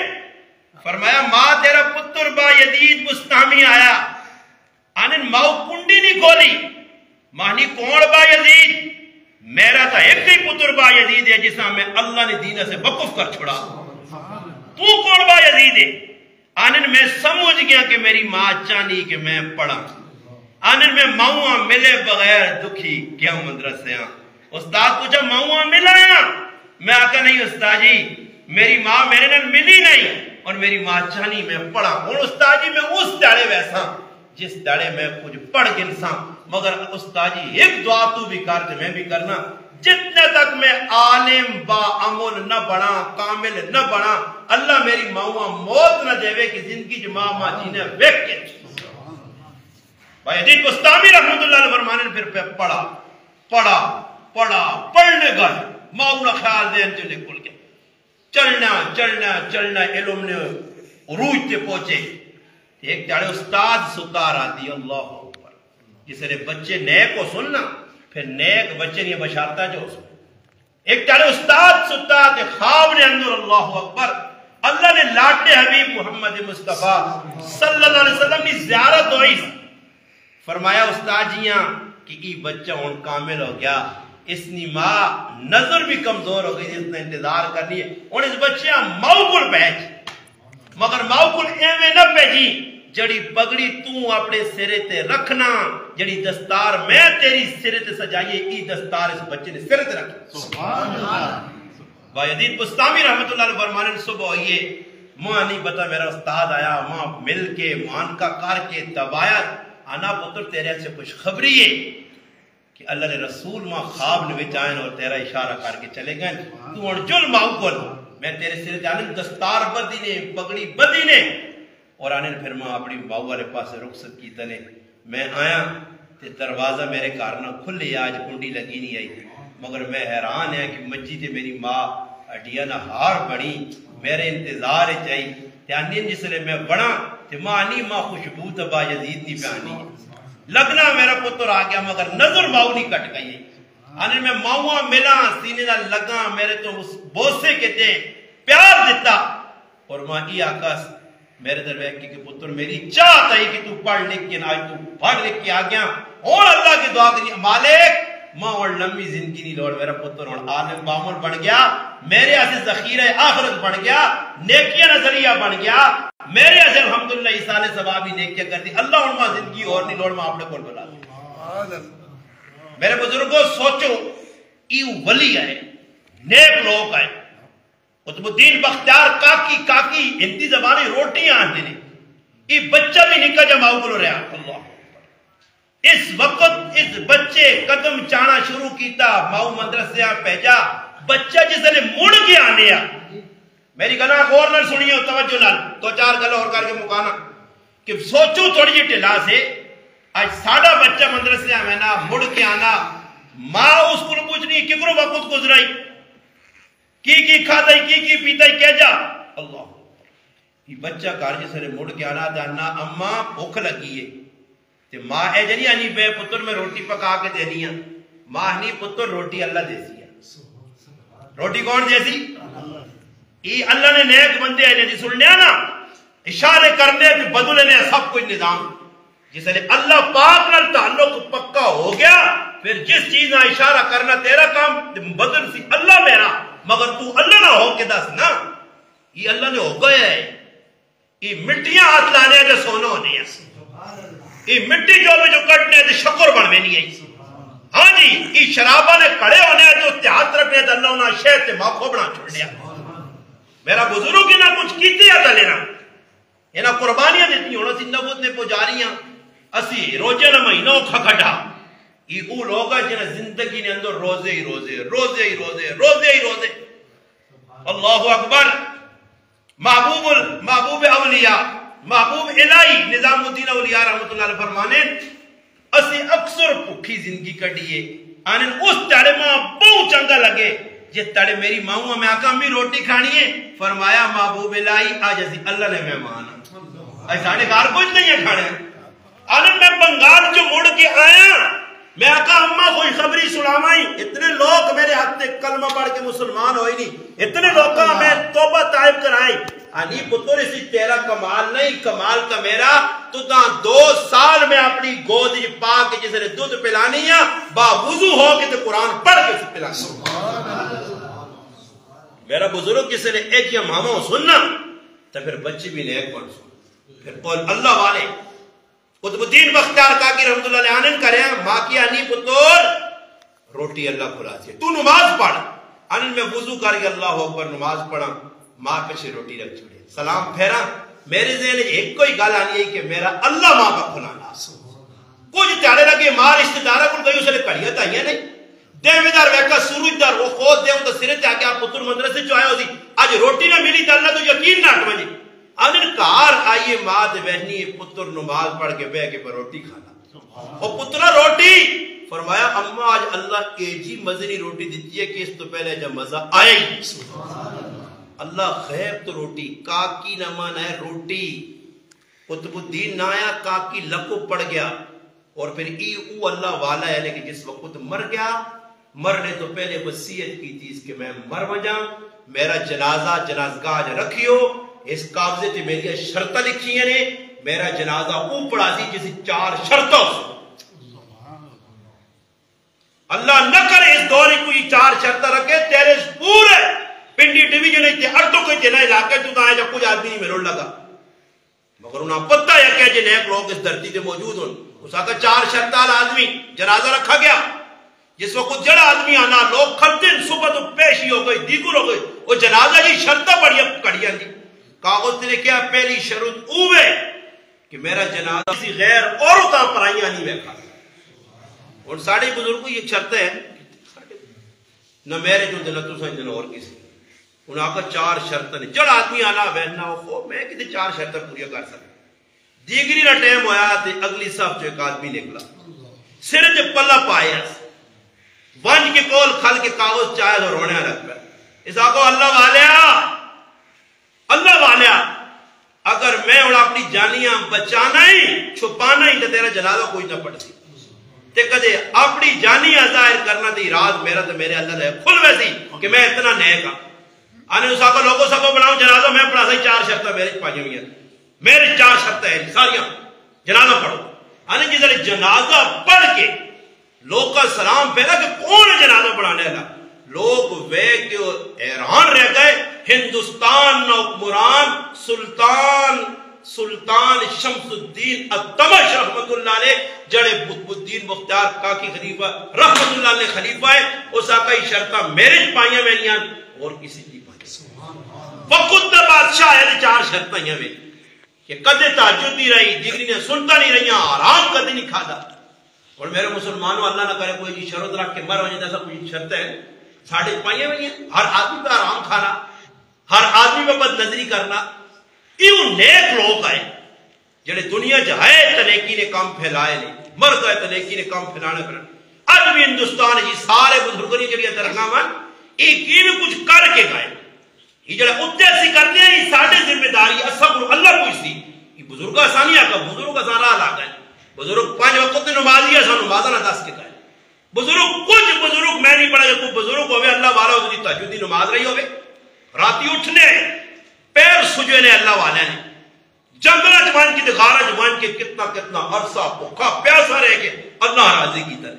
فرمایا، ماں تیرا پتر با یدید مستامی آیا۔ آنن ماؤ کنڈی نہیں کھولی۔ مانی کون با یزید؟ میرا تا ایک ہی پتر با یزید ہے جسا میں اللہ نے دینہ سے وقف کر چھوڑا تو کون با یزید ہے؟ آنن میں سمجھ گیا کہ میری ماں چانی کہ میں پڑھا آنن میں ماؤں ملے بغیر دکھی کیا مدرسے ہاں استاد پوچھا، ماؤں ملا میں آکا نہیں استاد جی میری ماں میرے نال ملی نہیں اور میری ماں چانی میں پڑھا اور استاد جی میں اس ڈاڑے ویسا جس ڈاڑے میں کچھ پڑھ گنسا مگر استاد جی ایک دعا تو بھی کر میں بھی کرنا۔ جتنے تک میں عالم با عمل نہ بڑھا کامل نہ بڑھا اللہ میری ماں موت نہ دے کہ زندگی جو ماں ماں جینے ویک کے۔ بھائی حدیث بستامی رحمت اللہ علیہ فرمانے پھر پہ پڑھا پڑھا پڑھا، پڑھنے گئے ماں نہ خیال دین چلے کل کے۔ چلنا چلنا چلنا علم نے عروج تے پہنچے ایک جاڑے استاد ستار آتی اللہ اکبر جس نے بچے نئے کو سننا پھر نیک بچے نہیں بشارتا جو اس ایک چارے استاد ستا تے خواب نے اندر اللہ اکبر اللہ نے لاٹے حبیب محمد مصطفیٰ صلی اللہ علیہ وسلم نے زیارت ہوئی فرمایا استاد جیاں کہ ای بچہ ان کامل ہو گیا اس نی ماں نظر بھی کمزور ہو گئی جس نے انتظار کرنی ہے۔ ان اس بچے ماؤ کل پہنچ مگر ماؤ کل ایوے نہ پہنچی جڑی پگڑی تو اپنے سرے تے رکھنا، جڑی دستار میں تیری سرے تے سجائیے، ای دستار اس بچے نے سرے تے رکھنا سبحان اللہ۔ بھائی عدید پستامی رحمت اللہ علیہ فرمانے، صبح ہوئیے ماں نہیں بتا میرا استاد آیا، ماں مل کے مان کا کار کے تبایا آنا پتر، تیرے سے کچھ خبری ہے۔ کہ اللہ نے رسول ماں خواب نے بچائیں اور تیرا اشارہ کر کے چلے گئے۔ تو انجل ماں کو میں تیرے سرے جانے دستار بدی نے، پگڑی بدی نے۔ اور آنے پھر میں اپنی باؤ والے پاس رخصت کی، تنے، میں آیا تے دروازہ میرے کارنا کھلے، آج کنڈی لگی نہیں آئی۔ مگر میں حیران ہے کہ مجی تے میری ماں اڈیا نہ ہار بڑی میرے انتظار چاہی۔ تے آنی جس لیے میں بڑا تے ماں آنی، ماں خوشبو تبا یزید نہیں پہ آنی لگنا میرا پتر آ گیا، مگر نظر باؤ نہیں کٹ گئی۔ آنے میں ماؤں ملا، سینے دا لگا، میرے تو اس بوسے کے تے پیار دیتا اور ماں ای آقا میرے در بیک کی کہ پتر میری چاہت ہے کہ تو پڑھ لکھ کے آج تو پڑھ لکھ کے آگیا اور اللہ کی دعا کرنی مالک، ماں اور لمبی زندگی نہیں لوڑ، میرا پتر اور عالم بامل بن گیا۔ میرے ایسے ذخیرہ آخرت بن گیا نیکیہ نظریہ بن گیا۔ میرے ایسے الحمدللہ اس سال عیسال ثوابی نیکیہ کر دی۔ اللہ اور ماں زندگی اور نہیں لوڑ ماں اپنے کول بلا دی۔ میرے بزرگوں سوچو، ایو ولی ہے نیک لوگ ہے قطب الدین بختیار کاکی کاکی، ہندی زبانی روٹی آنے نے یہ بچہ بھی نکا جماؤ بلو رہا اللہ۔ اس وقت اس بچے قدم چانا شروع کیتا، ماؤ مدرسے پہجا بچہ جس نے مڑ کے آنے میری گنا غور نہ سنی ہو توجہ نال۔ تو چار گلا اور کر کے مکانا۔ کہ سوچو تھوڑی جی ٹلا سے آج ساڑا بچہ مدرسے آنے مڑ کے آنا ماں اس کو پوچھنی ککرو وقت گزرائی۔ کی کی کھاتا کی کی پیتا کیا جا۔ اللہ۔ یہ بچہ کار جسے نے مڑ کے آنا تھا نا اما بھوک لگی ہے۔ تے ماں اے جنی آنی بے پتر میں روٹی پکا کے دینی ہے۔ ماں نہیں پتر روٹی اللہ دیسی ہے۔ روٹی کون جیسی یہ اللہ نے نیک بندے ہیں جیسی سننے نا؟ اشارے کرنے تے بدلے نے سب کچھ نظام۔ جس نے اللہ پاک نال تعلق پکا ہو گیا، پھر جس چیز نہ اشارہ کرنا تیرا کام، بدل سی اللہ میرا۔ مگر تو اللہ نہ ہو کے دس نا۔ یہ اللہ نے ہو گیا ہے۔ یہ مٹیاں ہاتھ لانے جو سونا ہونے ہیں۔ یہ مٹی جو میں جو کٹنے جو شکر بڑھوے نہیں ہے ہاں جی یہ شرابہ نے کڑے ہونے ہیں جو اتحاد رکھنے تو اللہ انہا شہد تے ماں کو بنا چھوڑ دیا میرا بزرگ کی نہ کچھ کیتے یا لینا یہ نہ قربانیاں دیتی ہونا سی نبوت نے پجاریاں۔ اسی روجے نہ مہینوں کھکھٹا یہ او لوگ ہیں جنہیں زندگی نے اندر روزے ہی روزے روزے ہی روزے روزے ہی روزے۔ اللہ اکبر۔ محبوب محبوب اولیاء، محبوب الہی نظام الدین اولیاء رحمت اللہ علیہ فرمانے، اسی اکثر پکھی زندگی کٹیے آنے اس تڑے ماں بہت چنگا لگے جس تڑے میری ماں میں آقا امی روٹی کھانی ہے۔ فرمایا محبوب الہی، آج اسی اللہ نے مہمان۔ ایسا ساڑھے گھر کچھ نہیں ہے کھانے آنے میں بنگال جو مڑ کے آیا، میں آقا اممہ کوئی خبری سنامائی اتنے لوگ میرے ہاتھ نے کلمہ پڑھ کے مسلمان ہوئی نہیں۔ اتنے لوگ کا میں توبہ طائب کرائی۔ آنی پتر، اسی تیرا کمال نہیں، کمال کا میرا۔ تو تا دو سال میں اپنی گود جی پا کے جسے دودھ پلانی ہے، با وضو ہو کے تو قرآن پڑھ کے سے پلانی۔ میرا بزرگ کسی نے ایک یا ماما سننا، تو پھر بچے بھی نیک بن سو پھر قول اللہ والے، قطب الدین بختیار کاکی رحمت اللہ علیہ آنن کرے ماں کی آنی پتور، روٹی اللہ کھلا سے تو نماز پڑھ۔ آنن میں وضو کر کے اللہ اکبر نماز پڑھا ماں پیچھے روٹی رکھ چھوڑے۔ سلام پھیرا میرے ذہن ایک کوئی گل آنی ہے کہ میرا اللہ ماں کا کھلانا کچھ تیارے لگے ماں رشتہ دارا کو گئی اسے کڑیا تائیاں نہیں۔ دار ویکا سورج دار وہ خود دیو تو سرے تے آگے آپ پتر مدرسے جو آئے ہو سی آج روٹی نہ ملی تو اللہ تو یقین نہ اٹھوا جی۔ آنن کار آئیے ماں دے بہنی پتر نماز پڑھ کے بہ کے پر روٹی کھانا۔ اور پترہ روٹی؟ فرمایا اما آج اللہ ایجی مزنی روٹی دیتی ہے کہ اس تو پہلے جب مزہ آئے اللہ خیر تو روٹی کاکی نہ مانا ہے روٹی۔ قطب الدین نایا کاکی لکو پڑ گیا۔ اور پھر ای او اللہ والا ہے لیکن جس وقت مر گیا مرنے تو پہلے وسیعت کی تھی اس کہ میں مر وجا میرا جنازہ جنازگاہ جا رکھیو، اس قابضے تے میری شرطہ لکھی ہیں نے، میرا جنازہ او پڑا سی جسے چار شرطوں اللہ نہ کرے اس دور کوئی چار شرطہ رکھے، تیرے پورے پنڈی ڈیویژن ہے ارتو کوئی جنا علاقے تو آئے جا کچھ آدمی نہیں ملون لگا۔ مگر انہاں پتہ ہے کہ جن ایک لوگ اس دھرتی تے موجود ہوں، اس آگا چار شرطال آدمی، جنازہ رکھا گیا۔ جس وقت جڑا آدمی آنا، لوگ کھڑتے صبح تو پیشی ہو گئی، دیگر ہو گئی، وہ جنازہ جی شرطہ بڑی اب کڑیاں دی۔ کاغذ نے کیا پہلی شرط اوے کہ میرا جنازہ کسی غیر عورتاں پر آئیاں نہیں بیکھا اور ساڑھے بزرگوں، یہ شرط ہے نہ میرے جو جنتو سائیں جن اور کسی۔ انہوں آقا چار شرطیں جڑ آدمی آنا بہننا ہو، خو، میں کسی چار شرطیں پوری کر سکتا۔ دیگری نہ ٹیم ہویا تھے اگلی صاحب جو ایک آدمی نکلا۔ سر جو پلہ پایا۔ ونج کے کول کھل کے کاغذ چاہے تو رونے رکھ پہ اس آقا اللہ والیا اللہ والیا، اگر میں انہوں اپنی جانیاں بچانا ہی، چھپانا ہی تو تیرا جنازہ کوئی نہ پڑتی۔ تے کدے اپنی جانیاں ظاہر کرنا تھی راز میرا تو میرے اللہ ہے کھل ویسی کہ میں اتنا نیک ہاں۔ آنے اس آقا لوگوں سب بناؤں، جنازہ میں پڑھا سی، چار شرطہ میرے پائی ہوئی ہیں۔ میرے چار شرطیں ہیں، ساریاں۔ جنازہ پڑھو۔ آنے جس جنازہ پڑھ کے لوگ کا سلام پہلا کہ کون جنازہ پڑھانے لگا لوگ وے کے ایران رہ گئے، ہندوستان نوکمران سلطان سلطان شمس الدین التمش رحمت اللہ علیہ، جڑے بطب الدین مختار کاکی خلیفہ، رحمت اللہ علیہ خلیفہ ہے، اس آقا شرطہ میرے پائیاں میں نہیں آن، اور کسی نہیں پائیاں وقت بادشاہ ہے چار شرطہ ہیں۔ میں کہ کدے تاجد نہیں رہی جگری نے سنتا نہیں رہی، آرام کدے نہیں کھادا اور میرے مسلمانوں، اللہ نہ کرے کوئی جی شرط رکھ کے مر وجہ جیسا کوئی شرط ہے؟ ساڑھے پائیے ہوئی ہیں۔ ہر آدمی پہ آرام کھانا، ہر آدمی پہ بد نظری کرنا ایو نیک لوگ آئے جڑے دنیا جہائے تنیکی نے کام پھیلائے نہیں مر گئے تنیکی نے کام پھیلانے پر۔ آج بھی ہندوستان جی سارے بزرگنی جڑی درگاہ من ایک کی کچھ کر کے گئے۔ یہ جڑا اتنے سی کرتے ہیں، یہ ساڑھے ذمہ داری اصب اللہ کوئی سی یہ بزرگ آسانی آگا بزرگ آسان راہ لاغا ہے بزرگ، پانچ وقت نمازی ہے، سانو نمازہ نہ دس کے کہے بزرگ، کچھ بزرگ میں نہیں پڑھا کوئی بزرگ ہوئے، اللہ والا ہو ہوئے تجدی نماز رہی ہوئے۔ راتی اٹھنے، پیر سجوے نے اللہ والے نے۔ جنگلہ جوان کی دخارہ جوان کے کتنا کتنا عرصہ پکا پیاسا رہے کہ اللہ راضی کی طرح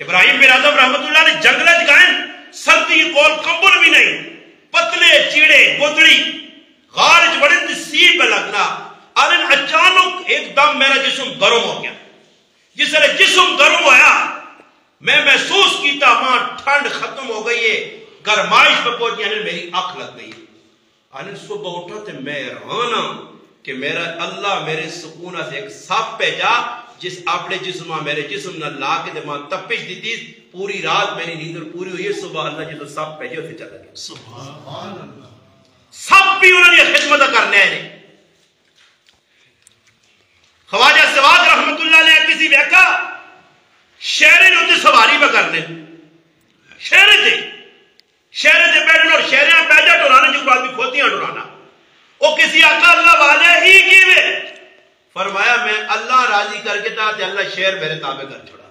ابراہیم بن آدم رحمت اللہ نے جنگلہ جگائیں سردی کول کمبل بھی نہیں، پتلے، چیڑے، گودڑی، غارج وڑند سی پہ لگنا۔ آنن اچانک ایک دم میرا جسم گرم ہو گیا۔ جس طرح جسم گرم ہویا میں محسوس کیتا ماں ٹھنڈ ختم ہو گئی ہے۔ گرمائش پہ پہنچ گئی میری آنکھ لگ گئی۔ آنن صبح اٹھا تھے میں رانا کہ میرا اللہ میرے سکونہ سے ایک ساپ پہ جا جس اپنے جسم میرے جسم نہ لا کے دے ماں تپش دی تھی پوری رات میری نیندر پوری ہوئی ہے صبح اللہ جس سب پہ تھے چلا گیا۔ سبحان اللہ۔ سب بھی انہوں نے خدمت کرنے ہیں۔ خواجہ سواد رحمت اللہ علیہ کسی ویکا شہرے نے ہوتے سواری پہ کرنے شہرے تھے شہرے تھے بیٹھنے اور شہرے پیجا ٹورانا جو بعد بھی کھوتیاں ٹورانا وہ کسی آقا اللہ والے ہی کیوے فرمایا، میں اللہ راضی کر کے تھا اللہ شہر میرے تابع کر چھوڑا۔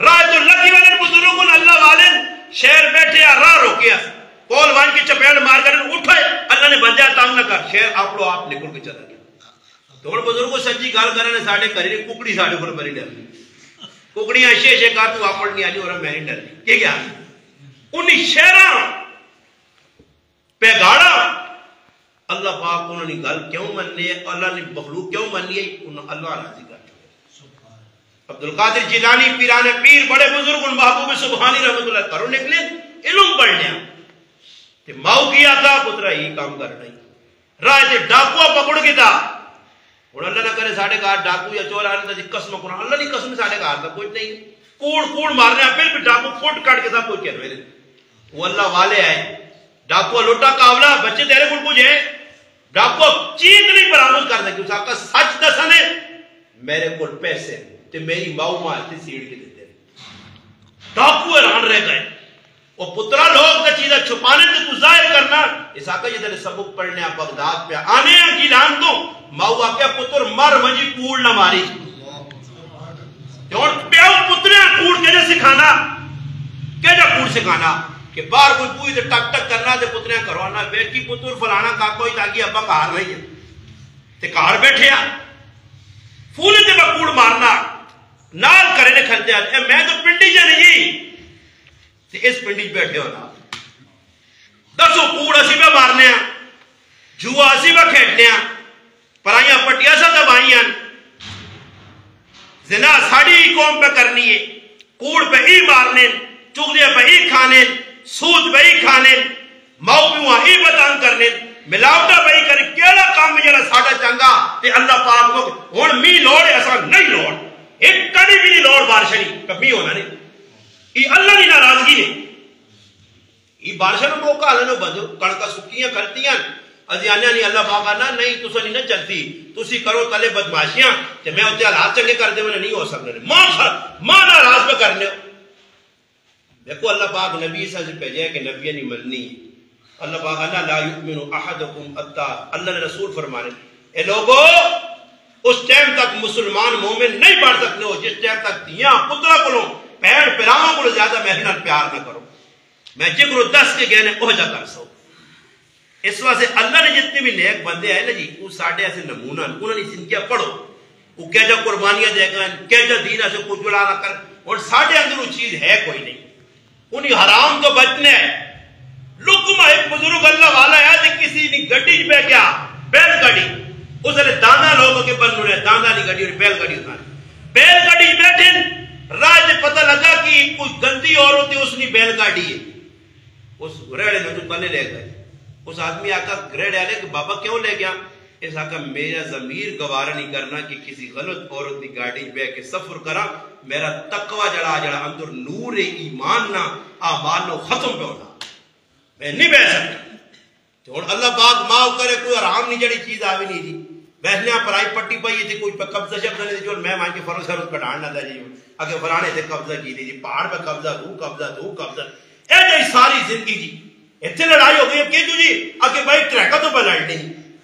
راہ جو لگی والے بزرگوں، اللہ والے شہر بیٹھے راہ روکیا کول وان کی چپیڑ مار کر اٹھائے۔ اللہ نے بنجا تانگ نہ کر، شہر آپ لو آپ نکل کے چلا گیا۔ تو ہوں بزرگوں سچی گل کرنے سارے کری ککڑی سارے کو بڑی ڈر ککڑیاں اشے اشے کر تو آپ نہیں آئی اور میں نہیں ڈر کہ کیا ان شہر پیگاڑا اللہ پاک انہوں نے گل کیوں مننی ہے اللہ نے مخلوق کیوں مننی ہے انہوں اللہ راضی کر عبد القادر جیلانی پیران پیر بڑے بزرگ ان محبوب سبحانی رحمت اللہ کرو نکلے علم پڑھ لیا تے ماؤ کیا تھا پترا ہی کام کر نہیں راہ تے ڈاکوا پکڑ کے تھا اور اللہ نہ کرے ساڑھے گھر ڈاکو یا چور آنے تھا قسم قرآن اللہ نہیں قسم ساڑھے گھر تھا کچھ نہیں۔ کوڑ کوڑ مارنے پھر بھی ڈاکو فوٹ کٹ کے سب کچھ کہہ رہے وہ اللہ والے آئے ڈاکو لوٹا کاولا، بچے تیرے کل کچھ ہے ڈاکو چیز نہیں برامد کر سکے۔ اس کا سچ دسنے میرے کل پیسے تے میری ماؤ ماں تھی سیڑ کے دیتے ڈاکو حیران رہ گئے۔ وہ پترا لوگ کا چیزیں چھپانے سے تو ظاہر کرنا۔ اس آقا جی تیرے سبق پڑھنے آپ بغداد پہ آنے ہیں کی لان دو ماؤ آکے پتر مر مجی کوڑ نہ ماری۔ اور پیاؤ پترے کوڑ کے جا سکھانا کہ جا کوڑ سکھانا، کہ بار کوئی پوئی دے ٹک ٹک کرنا دے پترے کروانا بیٹی پتر فلانا کا کوئی تاکی ابا کار رہی ہے۔ تے کار بیٹھے آ۔ فولے تے بکوڑ مارنا۔ نال کرے نے کھلتے آتے میں تو پنڈی جا نہیں۔ تے اس پنڈی بیٹھے ہونا دسو کوڑ اسی پہ مارنے ہیں جوا اسی پہ کھیٹنے ہیں پرائیاں پٹیاں سا دبائیاں زنا ساڑی قوم پہ کرنی ہے۔ کوڑ پہ ہی مارنے چگلیاں پہ ہی کھانے، سود پہ ہی کھانے ماؤ پیوہاں ہی بتان کرنے۔ ملاوٹا پہ ہی کرنے۔ کیڑا کام میں جڑا ساڑا چنگا تے اللہ پاک کو ہون می لوڑے ایسا نہیں لوڑ۔ ایک کڑی بھی نہیں لوڑ بارشنی کبھی ہونا نہیں۔ یہ اللہ نہیں ناراضگی نہیں یہ بارشن موقع اللہ نے بندو کڑکا سکیاں کرتی ہیں ازیانیاں نہیں، اللہ پاک آنا، نہیں، تو سنی نہ چلتی۔ تسی کرو تلے بدماشیاں کہ میں ہوتے حالات چنگے کر دے، میں نہیں ہو سکنے۔ ماں خر، ماں ناراض میں کرنے دیکھو اللہ پاک نبی سے بھیجے کہ نبی نہیں ملنی اللہ پاک اللہ لا یؤمن احدکم اتا اللہ نے رسول فرمانے، اے لوگو، اس ٹائم تک مسلمان مومن نہیں بڑھ سکتے ہو، جس ٹائم تک دیاں پترہ کلو پیڑ پیراما کلو زیادہ محنت، پیار نہ کرو۔ میں جگر دس کے گہنے اوہجا کر سو اس واسطے اللہ نے جتنے بھی نیک بندے آئے نا جی وہ ساڑھے ایسے نمونہ انہوں نے سنکیا پڑھو۔ وہ کہہ جا قربانیاں دے گا، کہہ جا دین ایسے کچھ جڑا نہ کر۔ اور ساڑھے اندر وہ چیز ہے کوئی نہیں۔ انہیں حرام تو بچنے ہیں۔ لکمہ ایک بزرگ اللہ والا ہے کہ کسی نے گڑی پہ کیا بیل گڑی اس نے دانا لوگوں کے بند رہے دانا نہیں گڑی اور بیل گڑی اتھانے بیل گڑی بیٹھن راج پتہ لگا کہ کوئی گندی عورت ہے، اس نے بیل گاڑی ہے۔ اس ریڑے میں تو پلے لے گئے۔ اس آدمی آقا گریڈ آلے کہ بابا کیوں لے گیا؟ اس آقا میرا ضمیر گوارا نہیں کرنا کہ کسی غلط عورت دی گاڑی بے کے سفر کرا، میرا تقوی جڑا جڑا اندر نور ایمان نہ آمان ختم پہ ہونا میں نہیں بہ سکتا۔ تو اللہ پاک معاف کرے، کوئی آرام نہیں جڑی چیز آوی نہیں دی۔ بیٹھنے پرائی پٹی پائی تھی کوئی پہ قبضہ شبضہ نہیں دی جو، میں ماں کے فرض خرض کٹان نہ دا جی۔ اگر فلانے سے قبضہ کی دی جی پہاڑ پہ قبضہ دو قبضہ دو قبضہ۔ اے جی ساری زندگی جی۔ اتنے لڑائی ہو گئی ہے کہ جی اگے بھائی ٹریکا تو پہ لڑنی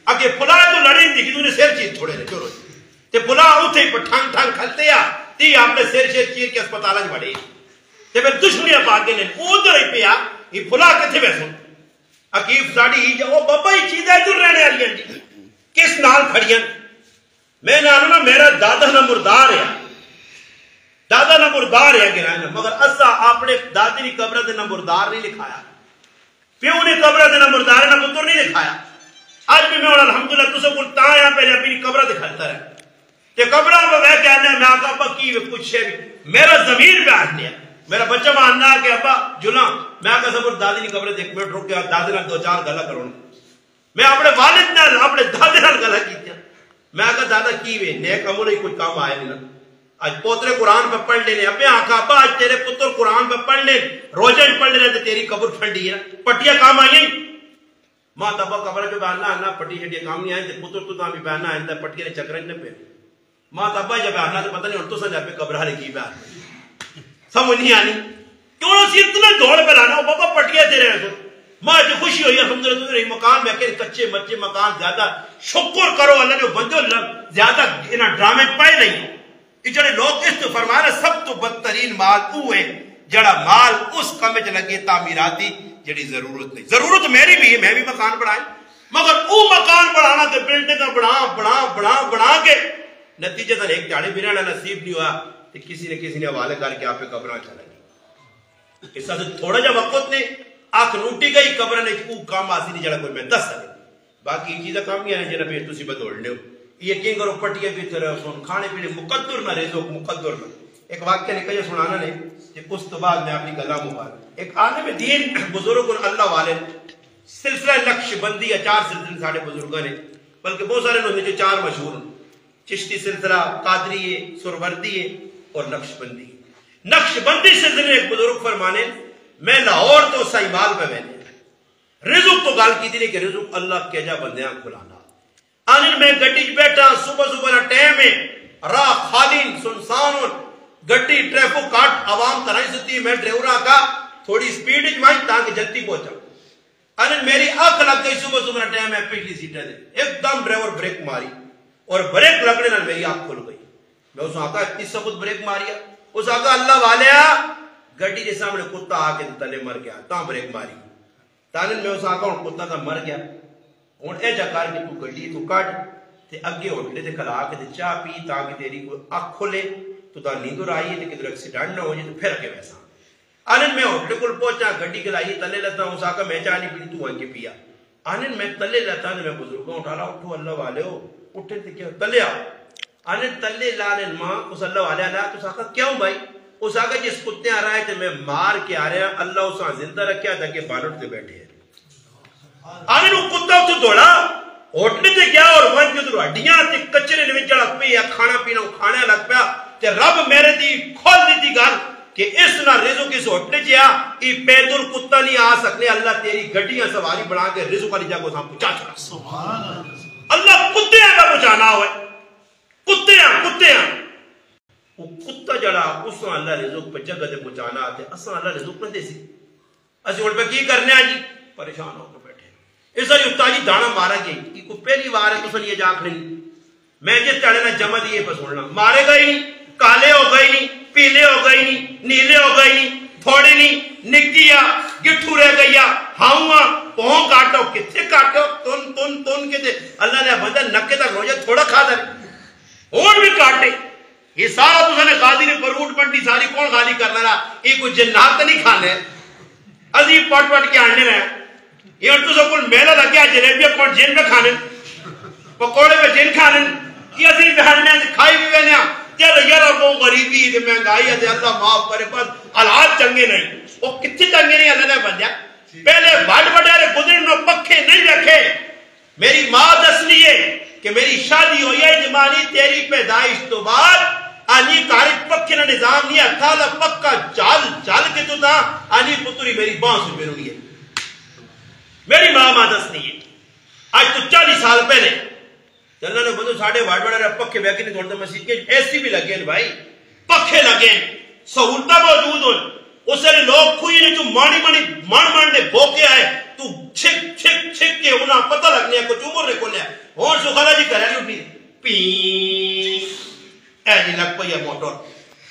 اگے پلا تو لڑی نہیں کہ تو نے سر چیز تھوڑے نے چورو تے پلا اوتھے پہ ٹھنگ ٹھنگ کھلتے آ تی آپ نے سر شیر چیر کے اسپتال وچ بڑے تے پھر دشمنیاں پا کے نے ادھر ہی پیا یہ پلا کتے بیسو عقیب ساڑی ہی جو بابا ہی چیزیں ادھر رہنے والی ہیں کس نال کھڑیاں میں نہ نا میرا دادا نہ مردار ہے دادا نہ مردار ہے گرانا مگر اسا اپنے دادی کی قبر دے مردار نہیں لکھایا پیو نے قبر دے نہ مردار نہ پتر نہیں لکھایا آج بھی میں الحمدللہ تو سب کو تا یہاں پہ اپنی قبر دکھاتا رہا۔ کہ قبر میں وہ کہنے میں آقا ابا کی کچھ ہے میرا ضمیر پہ آج لیا میرا بچہ ماننا کہ ابا جلا میں آقا سب دادی کی قبر دیکھ بیٹھ رک کے دادی نال دو چار گلا کروں۔ میں اپنے والد نال، اپنے دادی نال گلا کیتا۔ میں آقا دادا کی وے نیک عمل ہی کوئی کام آئے نہیں۔ آج پوترے قرآن پہ پڑھ لینے ابے آقا ابا، آج تیرے پتر قرآن پہ پڑھ لیں روزن پڑھ لینے تو تیری قبر ٹھنڈی ہے، پٹیاں کام آئی ماں تبا قبر پہ بہنا آنا پٹی شٹی کام نہیں آئے تے پتر تو تاں بھی بہنا آئے پٹیاں نے چکر نہیں پہ ماں تبا جب بہنا تو پتہ نہیں تو سن پہ قبر ہلے کی بہنا سمجھ نہیں آنی؟ کیوں اسی اتنا دوڑ پہ لانا بابا پٹیاں تیرے ہیں ماں جو خوشی ہوئی الحمدللہ، تو رہی مکان، میں کہ کچے مچے مکان، زیادہ شکر کرو، اللہ جو بندو زیادہ انہاں ڈرامے پائے نہیں۔ یہ جڑے لوگ اس تو فرمانا سب تو بدترین مال او جڑا مال اس کم لگے تعمیراتی، جڑی ضرورت نہیں۔ ضرورت میری بھی ہے، میں بھی مکان بنائیں مگر او مکان بنانا تے بلڈنگ بنا بنا بنا بنا کے نتیجہ تن ایک جاڑے بھی رہنا نصیب نہیں ہوا تے کسی نے کسی نے حوالے کر کے آپ پہ قبراں چلا گئی اس سے تھوڑا جا وقت نے اک نوٹی گئی قبر نے او کام آسی نہیں جڑا کوئی میں دس سکے۔ باقی چیزیں کام ہی ہیں جنہ پہ تسی بدول لے یہ کہیں کرو پٹیے بھی طرف کھانے پینے مقدر نہ ریزو مقدر نہ۔ ایک واقعہ نے کہا سنانا نے کہ اس تو بعد میں اپنی گلا مبارک۔ ایک عالم دین بزرگ اللہ والے سلسلہ نقش بندی یا چار سلسلے ساڑھے بزرگوں نے، بلکہ بہت سارے لوگ جو چار مشہور ہیں۔ چشتی سلسلہ، قادری سروردی اور نقش بندی۔ نقش بندی سلسلے ایک بزرگ فرمانے، میں لاہور تو سائیمال پہ میں نے۔ رزق تو گال کی تھی کہ رزق اللہ کے جا بندیاں کھلانا آنن میں گٹی بیٹھا، صبح صبح نہ ٹیم ہے۔ راہ خالین سنسان گڈی ٹریفو کاٹ عوام ترائی ستی، میں ڈریورا کا تھوڑی سپیڈ جمائی تاکہ جلدی پہنچا انن میری آنکھ لگ گئی صبح صبح ٹائم ہے، پچھلی سیٹیں دے۔ ایک دم ڈرائیور بریک ماری۔ اور بریک لگنے نال میری آنکھ کھل گئی۔ میں اس آقا اتنی سخت بریک ماریا۔ اس آقا اللہ والیا، گڈی کے سامنے کتا آ کے تلے مر گیا تا بریک ماری۔ تانن میں اس آقا ہوں کتا تا مر گیا۔ ہوں اے جا کر کے تو گڈی تو کٹ تے اگے ہوٹلے تے کھلا کے تے چاہ پی تاکہ تیری کوئی آنکھ کھلے۔ تو تا نیندر آئی ہے کدھر ایکسیڈنٹ نہ ہو جائے تو پھر کے ویسا آنن میں ہوٹل کو پہنچا، گڈی کے تلے لیتا ہوں ساکا میں چاہ نہیں پی، تو آن کے پیا۔ آنن میں تلے لیتا ہوں میں بزرگوں اٹھا رہا اٹھو اللہ والے ہو۔ اٹھے تھے کیا، تلے آؤ۔ آنن تلے لانے ماں، اس اللہ والے اللہ تو ساکا کیا ہوں بھائی؟ اس آگا جس کتے آ رہا ہے تو میں مار کے آ رہا ہے اللہ اس زندہ رکھیا تھا کہ بانٹ سے بیٹھے ہیں۔ آنن وہ کتا اسے دوڑا ہوٹل تے گیا اور ون جو تو ہڈیاں تے کچرے نے وچ پی یا کھانا پینا کھانے لگ پیا تے رب میرے دی کھول دی تھی گل کہ اس نہ رزو کس ہوٹل چیا ای پیدل کتا نہیں آ سکنے اللہ تیری گڈیاں سواری بنا کے رزو کا جگہ سام پہنچا چھڑا سبحان اللہ کتے کا پہنچانا ہوئے کتے ہیں کتے ہیں وہ کتا جڑا اس نے اللہ رزق پہ جگہ دے پہنچانا آتے اساں اللہ رزق نہ دے سی اسی اڑ پہ کی کرنے آجی پریشان ہو کے اس لیے اتاجی دانا مارا گئی، کہ کوئی پہلی بار ہے تو سن یہ جا کھڑی۔ میں جس چڑھے نہ جمع دیئے پہ سننا مارے گئی نہیں، کالے ہو گئی نہیں، پیلے ہو گئی نہیں، نیلے ہو گئی نہیں تھوڑی نہیں نکیا گٹھو رہ گیا ہاؤں پہوں کاٹو کتے کاٹو، تن تن تن کے دے۔ اللہ نے بدل نکے تک ہو جائے تھوڑا کھا دے۔ اور بھی کاٹے۔ یہ سارا تو سنے قاضی نے پروٹ پنڈی ساری کون خالی کرنا رہا؟ یہ کوئی جنات نہیں کھانے۔ عزیب پٹ پٹ کے آنے رہے یہ تو سب کل میلہ لگ گیا جلیبی کون جن میں کھانے پکوڑے میں جن کھانے یہ عزیب بہانے کھائی بھی بہنے چل یار وہ غریبی تے مہنگائی ہے اللہ معاف کرے بس حالات چنگے نہیں وہ کتنے چنگے نہیں اللہ نے بنیا پہلے بڑ وڈیرے گزرن پکھے نہیں رکھے میری ماں دس لیے کہ میری شادی ہوئی ہے جمانی تیری پیدائش تو بعد آنی کاری پکھے نہ نظام نہیں اتھالا پکا چال چال کے تو تھا آنی پتری میری ماں سے میرونی ہے میری ماں ماں دس نہیں ہے۔ آج تو چالیس سال پہلے۔ اللہ نے بندو ساڑھے واڑ بڑا رہا پکھے بیکی نہیں توڑتا مسجد کے۔ ایسی بھی لگے ہیں بھائی۔ پکھے لگے ہیں۔ سہولتا موجود ہوں۔ اس نے لوگ کوئی نہیں، تو مانی مانی، مان مان نے بھوکے آئے۔ تو چھک چھک چھک کے انہاں پتہ لگنے ہیں، کچھ عمر نے کھولے ہیں۔ اور سو خلا جی کرے نہیں اٹھی پین اے جی لگ پئی ہے موٹر۔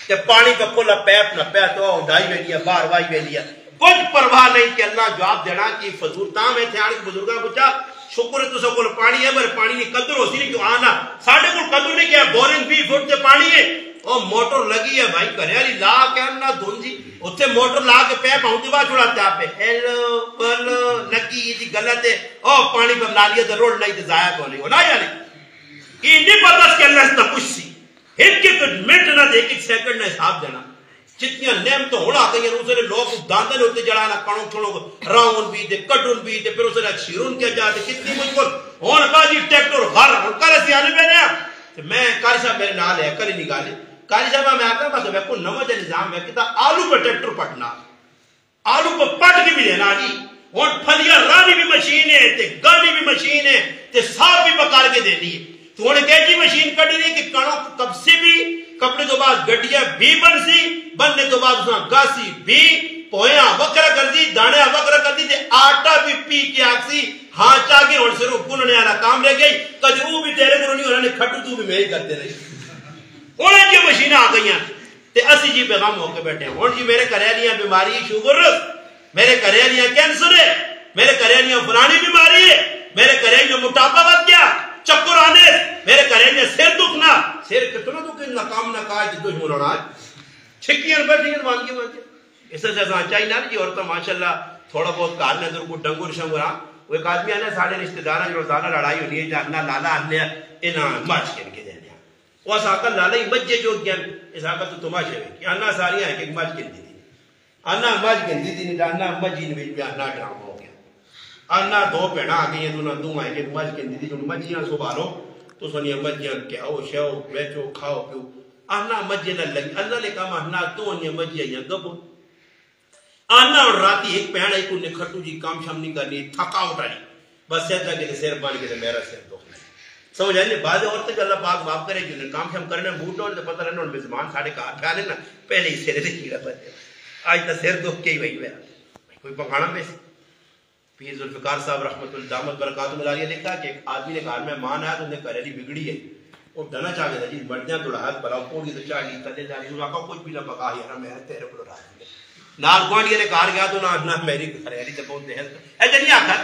تے پانی کا کھولا پیپ نہ پیپ تو ڈائی میں لیا بار وائی میں لیا کچھ پرواہ نہیں کہ اللہ جواب دینا کہ فضول تام ہے تھے آنے بزرگاں پوچھا شکر ہے تو سب کو پانی ہے پر پانی نہیں قدر ہو سی نہیں کیوں آنا۔ ساڑھے کو قدر نہیں کیا بورنگ بھی فٹ تے پانی ہے۔ او موٹر لگی ہے بھائی کرے علی لا کے انہ دھون جی۔ اتھے موٹر لا کے پہ پہنچ دی بات چھوڑا تے پہ ہیلو پلو نکی یہ جی غلط ہے او پانی پر لا لیا تے روڈ نہیں تے ضائع کو یعنی، نہیں ہونا یعنی یہ نہیں پتا کہ اللہ سے کچھ سی۔ ایک ایک منٹ نہ دے ایک سیکنڈ نہ حساب دینا۔ جتنی نیم تو ہونا آتے ہیں اسے لوگ داندن ہوتے جڑانا کانوں چھوڑوں کو راؤن بھی دے کٹون بھی دے، پھر اسے شیرون کیا جاتے کتنی مجھ کو ہون باجی ٹیکٹر غر ہون کر اسی آنے میں نیا میں کاری صاحب میرے نال ہے، کری نگالے کاری صاحب میں آتا بس میں کو نمو نظام ہے کتا آلو پر ٹیکٹر پٹنا۔ آلو پر پٹ کے بھی دینا جی۔ ہون پھلیا رانی بھی مشین ہے، تے گانی بھی مشین ہے، تے صاف بھی پکار کے دینی ہے۔ تو انہیں کہہ جی مشین کٹی نہیں، کہ کانوں کب سے بھی، کپڑے تو بعد گڈیاں بھی بن سی۔ بننے تو بعد اساں گاسی بھی، پویاں وکرا کر دی دانے وکرا کر دی تے آٹا بھی پی کے آکسی ہاں چا کے ہن سرو گننے والا کام رہ گئی۔ کجرو بھی تیرے کو نہیں انہوں نے کھٹو تو بھی میں ہی کرتے رہی انہیں جو مشینیں آ گئی ہیں تے اسی جی پیغام ہو کے بیٹھے ہیں۔ ہن جی میرے کرے لیاں بیماری، شوگر، میرے کرے لیاں کینسر ہے، میرے کرے لیاں فلانی بیماری ہے، میرے کرے لیاں موٹاپا ود گیا، چکر آنے، میرے کرے لیاں سر دکھنا۔ سر کتنا دکھ ناکام نہ کہا جدو ہی چھکیاں بیٹھیں وانگی وانگی اس سے زیادہ چاہیے نا جی اور تو ماشاءاللہ تھوڑا بہت کار نے ادھر کو ڈنگر شنگرا وہ ایک آدمی آنے ساڑھے رشتہ دارہ جو روزانہ لڑائی ہونی ہے جاننا لالا آنے انہاں مچ کے کے دینے وہ ساکا لالا ہی مجھے جو گیا اس آقا تو تماشے ہوئی کہ آنا ساری ہیں کہ ایک مچ کے دی دی آنا مچ کے دی دی نہیں آنا مجھی نے بھی آنا ڈرام ہو گیا۔ آنا دو پیڑا آگئی ہیں دونوں دوں آئے کہ مچ کے دی دی جو مجھیاں سبارو تو سنیا مجھیاں کیا ہو شہو بیچو کھاؤ، پیو۔ آنا مجھے نہ لگی اللہ نے کہا آنا تو انیا مجھیاں یا گبو آنا اور راتی ایک پہنا ایک انہیں کھٹو جی کام شام نہیں کرنی تھکا اٹھائی بس سید لگے کہ سیر بان کے میرا سیر دو سمجھ آئیں بعض عورتیں کہ اللہ پاک معاف کرے جو کام شام کرنے بوٹ اور پتہ رہنا ان میزبان ساڑھے کہا پھا لینا پہلے ہی سیرے سے کیڑا پر آج تا سیر دکھ کے ہی وہی ہویا کوئی پکانا میں سے پیر ذوالفقار صاحب رحمت اللہ دامت برکات ملالیہ لکھا کہ ایک آدمی نے گھر میں مان آیا تو انہیں کریلی بگڑی ہے وہ ڈنا چاہ گیا جی مردیاں توڑا ہاتھ بلاؤ تو چاہ لی تلے جا لی آقا کچھ بھی نہ پکا ہی میں تیرے کو راہ نال کوانڈی نے کار گیا تو نہ میری گھریلی تے بہت دہل اے جنی آخر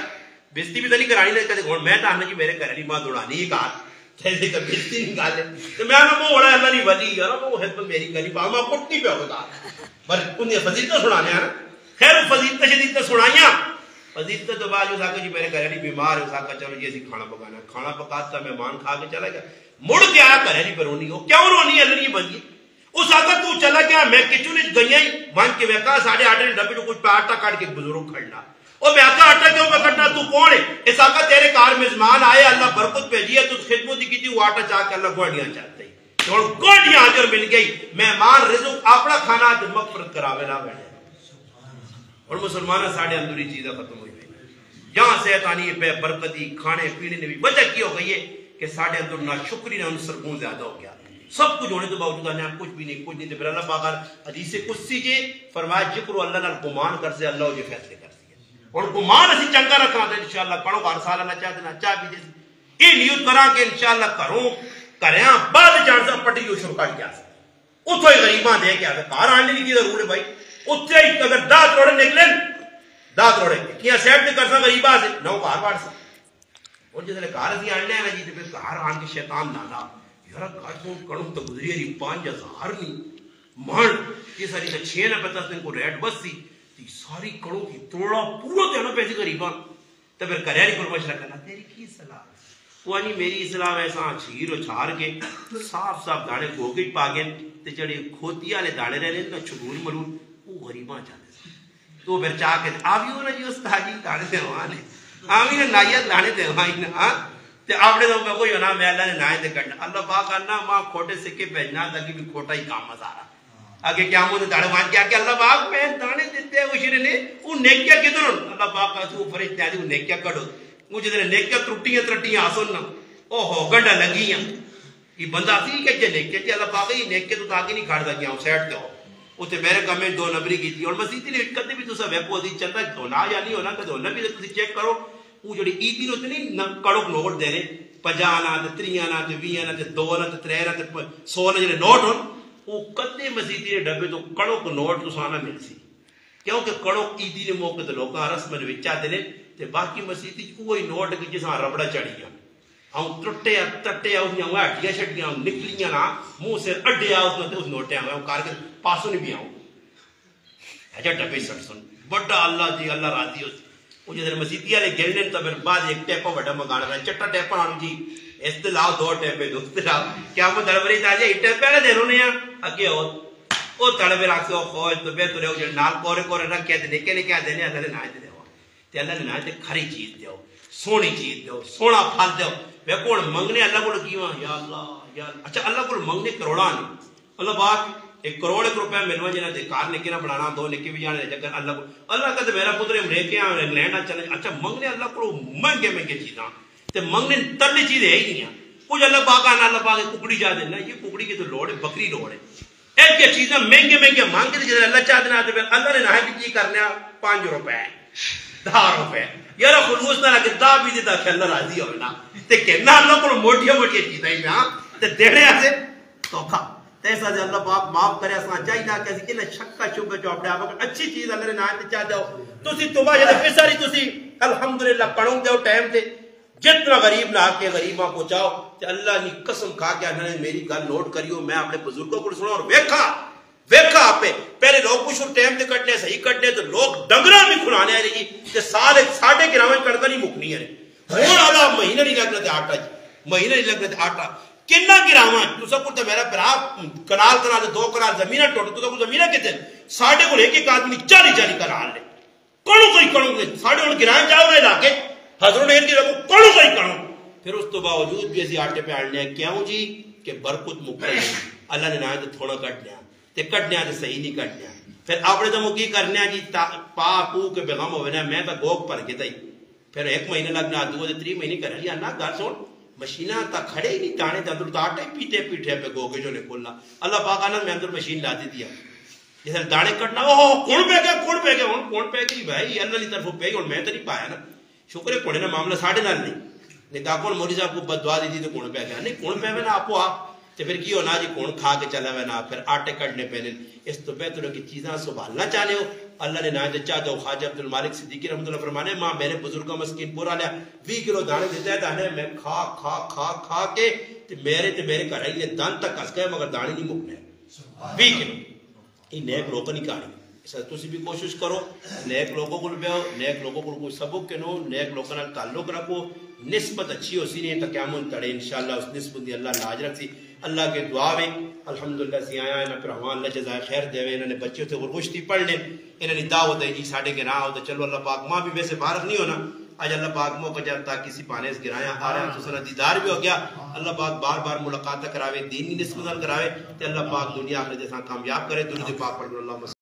بستی بھی نہیں کرانی نہیں کہتے گھوڑ میں تاہنا جی میرے گھر ماں دوڑانی ہی کار جیسے کہ بستی نہیں گالے تو میں آنا وہ بڑا اللہ نہیں ولی یار، وہ حضبت میری گھری باما پٹی پہ ہوتا پر انہیں فضیلت سنانے ہیں خیر فضیلت شدید سنائیاں۔ فضیلت تو بعد جو ساکہ جی میرے گھر بیمار ہے ساکہ چلو جی ایسی کھانا پکانا کھانا پکاتا میں کھا کے چلا گیا۔ مڑ کے آیا گھر پر رونی ہو کیوں رونی؟ اللہ نہیں بن اس آگا تو چلا گیا، میں کچھو نے گئی ہیں وہاں کے میں کہا، ساڑھے آٹھ ڈبے جو کچھ پہ آٹا کاٹ کے بزرگ کھڑنا۔ اور میں آقا آٹا کیوں پکڑنا تو کون ہے؟ اس آقا تیرے کار مزمان آئے، اللہ برکت بھیجی ہے، تو خدمت کی تھی، وہ آٹا چاہ کے اللہ گوڑیاں چاہتے ہیں۔ اور گوڑیاں آجر مل گئی۔ مہمان رزق، اپنا کھانا آج مغفرت کراوے نہ بیٹھے اور مسلمانہ ساڑھے اندری چیزیں ختم ہوئی جہاں سیطانی پہ برکتی، کھانے پینے نے بھی وجہ کی ہو گئی ہے۔ کہ ساڑھے اندر نہ شکری نہ انصر گون زیادہ ہو گیا۔ سب کچھ ہونے تو باوجود آنے کچھ بھی نہیں، کچھ نہیں تو پھر اللہ پاکر حدیث قدسی کے فرمایا، جکر اللہ نال گمان کر سے، اللہ جو فیصلے کر سی اور گمان اسی چنگا رکھا دے انشاءاللہ پڑھو بار سال اللہ چاہ دینا چاہ بھی دے یہ نیوت کرا کہ انشاءاللہ کروں، کریاں، بعد جان سا پٹی جو شروع کر کیا سا اتھو ہی غریباں دے کیا کار آنے کی ضرور ہے بھائی۔ اتھے ہی اگر دا توڑے نکلیں دا توڑے کیا سیب نہیں کر سا غریبہ سے نو کار بار سا اور جس لیے کار اسی آنے آنے جی تو پھر کار آن کے شیطان نالا یارا کار کڑوں تو گزری ہے پانچ ہزار نہیں۔ مان یہ ساری کا چھے نہ پتا اس کو ریٹ بس سی تی ساری کڑوں کی توڑا پورا دینا پیسے غریبان تو پھر کریاری پر مشرہ کرنا، تیری کی صلاح؟ وہ آنی میری اسلام ایسا چھیر و چھار کے صاف صاف دانے گوگٹ پا گئے۔ تے چڑے کھوتیا لے دانے رہنے تو چھگول ملون، وہ غریبان چاہتے تو پھر چاہ کے آبی ہونا جی اس تاجی دانے دے وانے آمی نے نائیت دانے دے وانے ہاں؟ تے آپنے تو میں کوئی ہونا، میں اللہ نے نائے دے کرنا۔ اللہ پاک کرنا ماں کھوٹے سکے بھیجنا تاکہ بھی کھوٹا ہی کام مزارا آگے کیا مجھے داڑے مان کیا کہ اللہ پاک میں دانے دیتے ہیں اشرے نے وہ نیکیا کدھر ہوں؟ اللہ پاک کا تو فرشتے آدھی وہ نیکیا کڑو مجھے دے نیکیا ترٹیاں ترٹیاں آسن نا او ہو گنڈا لگیاں یہ بندہ سی کہ جے نیکیا کہ اللہ پاک، یہ نیکیا تو تاکہ نہیں کھاڑ دا گیا ہوں سیٹ دے ہو۔ وہ تے میرے کمنٹ دو نبری کی تھی۔ اور مسیحی نے کدھے بھی تو سب ویب کو دی چلتا ہے دونا یا نہیں ہونا کہ دو نبی تو چیک کرو۔ وہ جڑی ایتی نو تے نہیں کڑوک نوٹ دے رہے پجانا تے تریانا تے ویانا تے دونا تے ترینا تے سونا جڑے نوٹ ہون وہ کدے مسیدی نے ڈبے تو کڑو کو نوٹ تو سانا مل سی۔ کیونکہ کڑو عیدی نے موقع تے لوکاں رسم نے وچا دے تے باقی مسیدی کوئی نوٹ کی جساں ربڑا چڑھی گیا۔ ہم ٹٹے ٹٹے اس نے ہٹیاں شٹیاں نکلیاں نا منہ سے اڈیا اس نے اس نوٹے ہم کار کے پاسوں نہیں بھی آؤں۔ اچھا ڈبے سٹ سن۔ بڑا اللہ جی اللہ راضی ہو وہ جدھر مسیدی والے گرنے تو پھر بعد ایک ٹیپا بڑا مگانا رہا چٹا ٹیپا آن جی استلاو دو ٹیپے دو استلاو کیا مو دربری تاجے اٹھے پہلے دے رونے ہیں اگے ہو او تڑے میں راکھ سے خوش تو بے تو رہو جو نال کورے کورے رکھ کیا دے نکے نکے دینے اللہ نے نائے دے ہو تے اللہ نے نائے دے کھری چیز دے ہو سونی چیز دے ہو سونا پھل دے ہو میں کون منگنے اللہ کو کیوں یا اللہ یا اللہ اچھا اللہ کو منگنے کروڑا نہیں اللہ بات ایک کروڑ ایک روپے ملوا جنا دے کار نکے نہ بڑھانا دو نکے بھی جانے جگر اللہ کو اللہ کہتے میرا پتر امریکہ آن انگلینڈ چلے اچھا منگنے اللہ کو مہنگے مہنگے چیزاں۔ تے منگنے ترلی چیز ہے ہی نہیں کچھ اللہ پاک آنا اللہ پاک ککڑی جا دینا، یہ ککڑی کی تو لوڑ ہے، بکری لوڑ ہے۔ ایک یہ چیزیں مہنگے مہنگے مانگ کے جیسے اللہ چاہ دینا آتے اللہ نے نہ بھی کی کرنے پانچ روپے۔ دہ روپے۔ یار خلوص نہ لگے دا بھی دیتا کہ اللہ راضی ہونا تے کہنا اللہ کو موٹیا موٹیا چیزیں ہی میں تے دینے آتے، توکھا۔ تیسا جے اللہ پاک معاف کرے اساں چاہیے کہ اسی کہ شک کا شبہ جو اپنے آپ اچھی چیز اللہ نے نہ چاہ دو۔ تسی توبہ جے پھر ساری تسی الحمدللہ پڑھوں دے ٹائم تے جتنا غریب نہ آکے غریباں پہنچاؤ تے اللہ نے قسم کھا کے انہوں نے میری گل نوٹ کریو میں اپنے بزرگوں کو سنا اور ویکھا ویکھا آپے پہلے لوگ کچھ ٹائم تے کٹنے، صحیح کٹنے تو لوگ ڈنگرا بھی کھلانے آ جی تے سال ایک ساڑھے گراویں کڑکا نہیں مکنی ہے ہون آلا مہینہ نہیں لگنا تے آٹا جی مہینہ نہیں لگنا تے آٹا۔ کنا گراواں تو سب کو تے میرا برا کنال کنال دو کنال زمینہ ٹوٹ تو سب کو زمینہ کتے ساڑھے کو ایک ایک آدمی چالی چالی کنال لے۔ کڑو کوئی کڑو گے۔ ساڑھے ان گرائیں جاؤ گے علاقے۔ حضروں نے ان کی رکھو کڑو کوئی کڑو پھر اس تو باوجود بھی اسی آٹے پہ آڑنے ہیں۔ کیوں جی؟ کہ برکت مکر ہے۔ اللہ نے نائے تو تھوڑا کٹ لیا تے کٹ لیا تے صحیح نہیں کٹ لیا پھر اپنے تو مکی کرنے ہیں جی؟ پا پو کے بغم ہوئے نا، میں تو گوگ پر کے تائی پھر ایک مہینے لگنا دو دے تری مہینے کرنے لیا نا گھر سوڑ مشینہ تا کھڑے ہی نہیں تانے تے اندر تو آٹے پیٹے پیٹے پہ گوگے جو نے کھولنا اللہ پاک آنا، میں اندر مشین لاتی دیا۔ جیسے دانے کٹنا، اوہ کون پہ گیا، کون پہ گیا؟ کون پہ گئی؟ بھائی، اللہ کی طرف پہ گئی میں تو نہیں پایا نا۔ شکر ہے، کونے نا معاملہ ساڑھے نال نہیں۔ لیکن کون مولی صاحب کو بدوا دی تھی تو کون پہ گیا؟ نہیں، کون پہ میں نا آپ آپ تو پھر کی ہونا جی کون کھا کے چلا میں نا؟ پھر آٹے کٹنے پہنے اس تو بہتر کی چیزاں سنبھالنا چاہنے ہو۔ اللہ نے نہ چاہ دو خواجہ عبد المالک صدیقی رحمۃ اللہ فرمانے ماں میرے بزرگوں مسکین پورا لیا وی کلو دانے دیتا ہے دانے میں کھا کھا کھا کھا کے تے میرے تے میرے گھر نے دان تک کس گئے مگر دانے نہیں مکنے۔ وی کلو۔ یہ نیک لوگوں نہیں کہانی۔ اس تسی بھی کوشش کرو نیک لوگوں کو بیاؤ نیک لوگوں کو کوئی سبق کنو نیک لوگوں نال تعلق رکھو نسبت اچھی ہو سی نہیں تو قیامت تڑے انشاءاللہ اس نسبت دی اللہ لاج رکھ سی اللہ کے دعا میں، الحمدللہ، سی آیا ہے نا پھر ہمان اللہ جزائے خیر دے انہوں نے بچے ہوتے غرغشتی پڑھ لیں انہوں نے دعوت ہے جی ساڑھے کے ہوتا چلو اللہ پاک، ماں بھی ویسے بارک نہیں ہونا۔ آج اللہ پاک موقع جب تک کسی پانے اس گرایا، آ رہا ہے، تو سنہ دیدار بھی ہو گیا۔ اللہ پاک بار بار ملاقات کراوے، دین کی نسبت کراوے، تے اللہ پاک دنیا آخر جیسا کامیاب کرے، دنیا پاک پڑھ اللہ